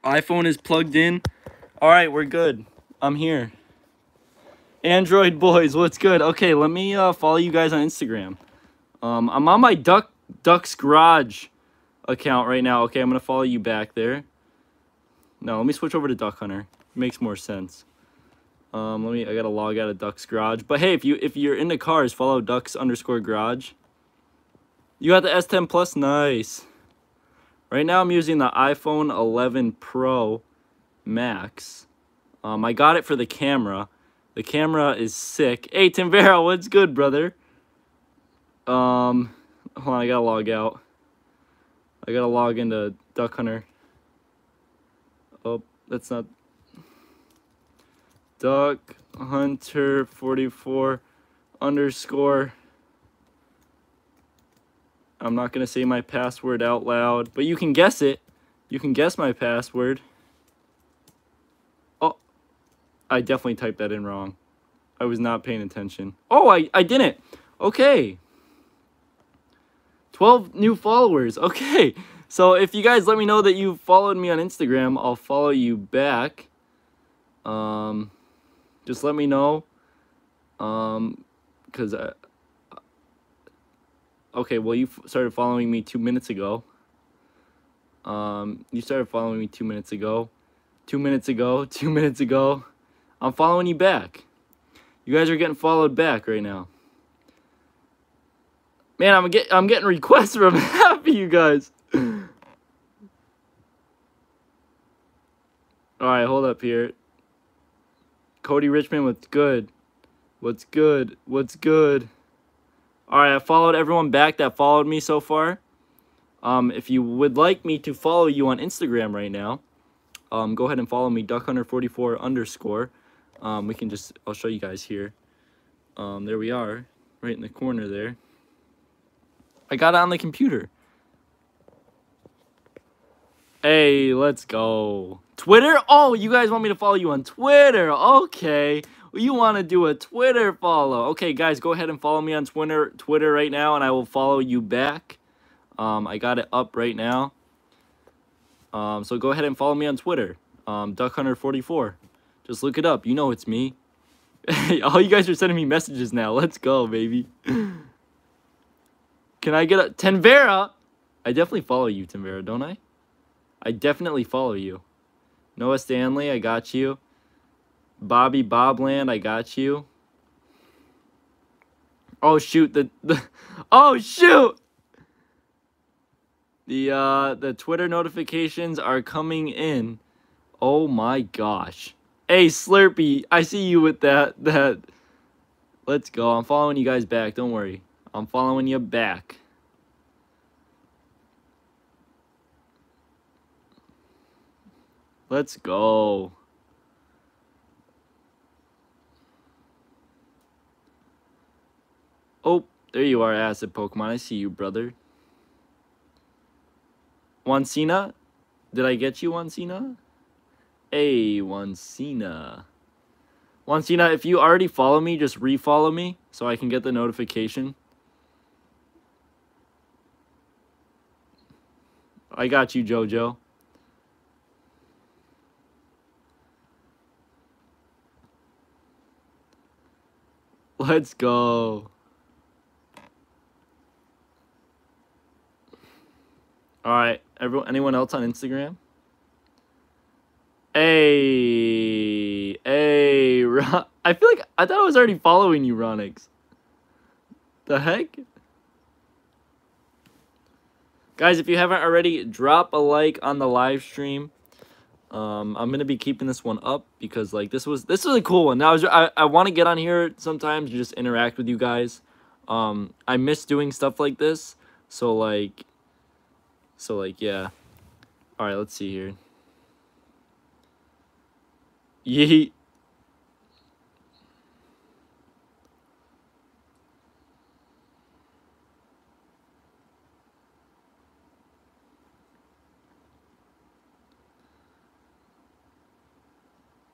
iPhone is plugged in. All right, we're good. I'm here. Android boys, what's good? Okay, let me uh, follow you guys on Instagram. Um, I'm on my Duck Duck's Garage account right now. Okay, I'm going to follow you back there. No, let me switch over to Duck Hunter. It makes more sense. Um, let me, I got to log out of Duck's Garage. But hey, if, you, if you're into cars, follow Ducks underscore Garage. You got the S10 Plus? Nice. Right now I'm using the iPhone 11 Pro Max. Um, I got it for the camera. The camera is sick. Hey, Tim Vera, what's good, brother? Um, hold on, I gotta log out. I gotta log into Duck Hunter. Oh, that's not... Duck Hunter 44 underscore. I'm not gonna say my password out loud, but you can guess it. You can guess my password. Oh, I definitely typed that in wrong. I was not paying attention. Oh, I, I didn't. Okay. 12 new followers. Okay. So if you guys let me know that you followed me on Instagram, I'll follow you back. Um, just let me know. Um, because I, okay, well you started following me two minutes ago. Um, you started following me two minutes ago. Two minutes ago. Two minutes ago. I'm following you back. You guys are getting followed back right now. Man, I'm get I'm getting requests from half of you guys. Alright, hold up here. Cody Richmond, what's good? What's good? What's good? Alright, I followed everyone back that followed me so far. Um, if you would like me to follow you on Instagram right now, um, go ahead and follow me, duckhunter44 underscore. Um, we can just, I'll show you guys here. Um, there we are, right in the corner there. I got it on the computer. Hey, let's go. Twitter? Oh, you guys want me to follow you on Twitter. Okay. You want to do a Twitter follow. Okay, guys, go ahead and follow me on Twitter Twitter right now, and I will follow you back. Um, I got it up right now. Um, so go ahead and follow me on Twitter. Um, DuckHunter44. Just look it up. You know it's me. All you guys are sending me messages now. Let's go, baby. Can I get a... Tenvera? I definitely follow you, Tenvera, don't I? I definitely follow you. Noah Stanley, I got you. Bobby Bobland, I got you. Oh shoot, the, the Oh shoot! The uh the Twitter notifications are coming in. Oh my gosh. Hey Slurpee, I see you with that that Let's go. I'm following you guys back. Don't worry. I'm following you back. Let's go. Oh, there you are, Acid Pokemon. I see you, brother. Wancina? Did I get you, Wancina? Hey, Wancina. Wancina, if you already follow me, just refollow me so I can get the notification. I got you, Jojo. Let's go. All right, everyone. Anyone else on Instagram? Hey, hey, Ron. I feel like I thought I was already following you, Ronix. The heck? Guys, if you haven't already, drop a like on the live stream. Um, I'm gonna be keeping this one up because like this was this was a cool one. Now I was I, I want to get on here sometimes and just interact with you guys. Um, I miss doing stuff like this. So like, so like yeah. All right, let's see here. Yeet.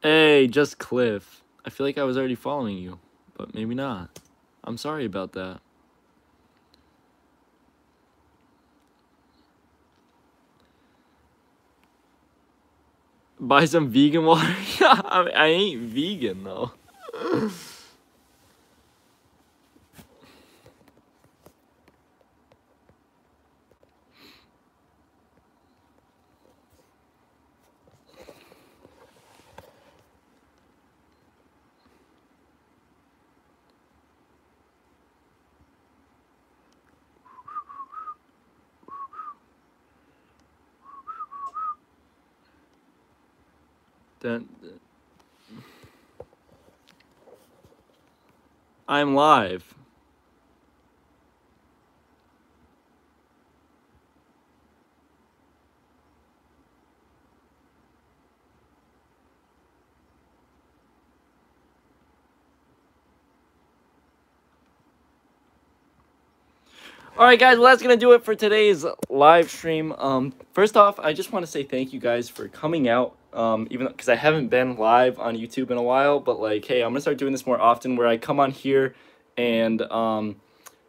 Hey, just Cliff. I feel like I was already following you, but maybe not. I'm sorry about that. Buy some vegan water? I, I ain't vegan though. Then I'm live. All right, guys, well, that's going to do it for today's live stream. Um, first off, I just want to say thank you guys for coming out um, even because I haven't been live on YouTube in a while, but like, hey, I'm gonna start doing this more often where I come on here and um,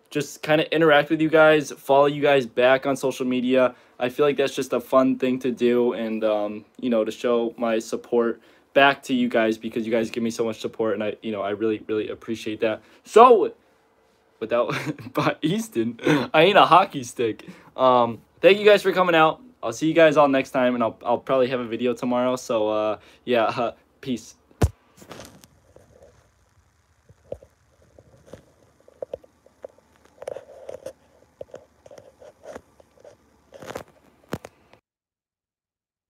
just kind of interact with you guys, follow you guys back on social media. I feel like that's just a fun thing to do and, um, you know, to show my support back to you guys because you guys give me so much support and I, you know, I really, really appreciate that. So, without, by Easton, I ain't a hockey stick. Um, thank you guys for coming out. I'll see you guys all next time, and I'll, I'll probably have a video tomorrow. So, uh, yeah, peace.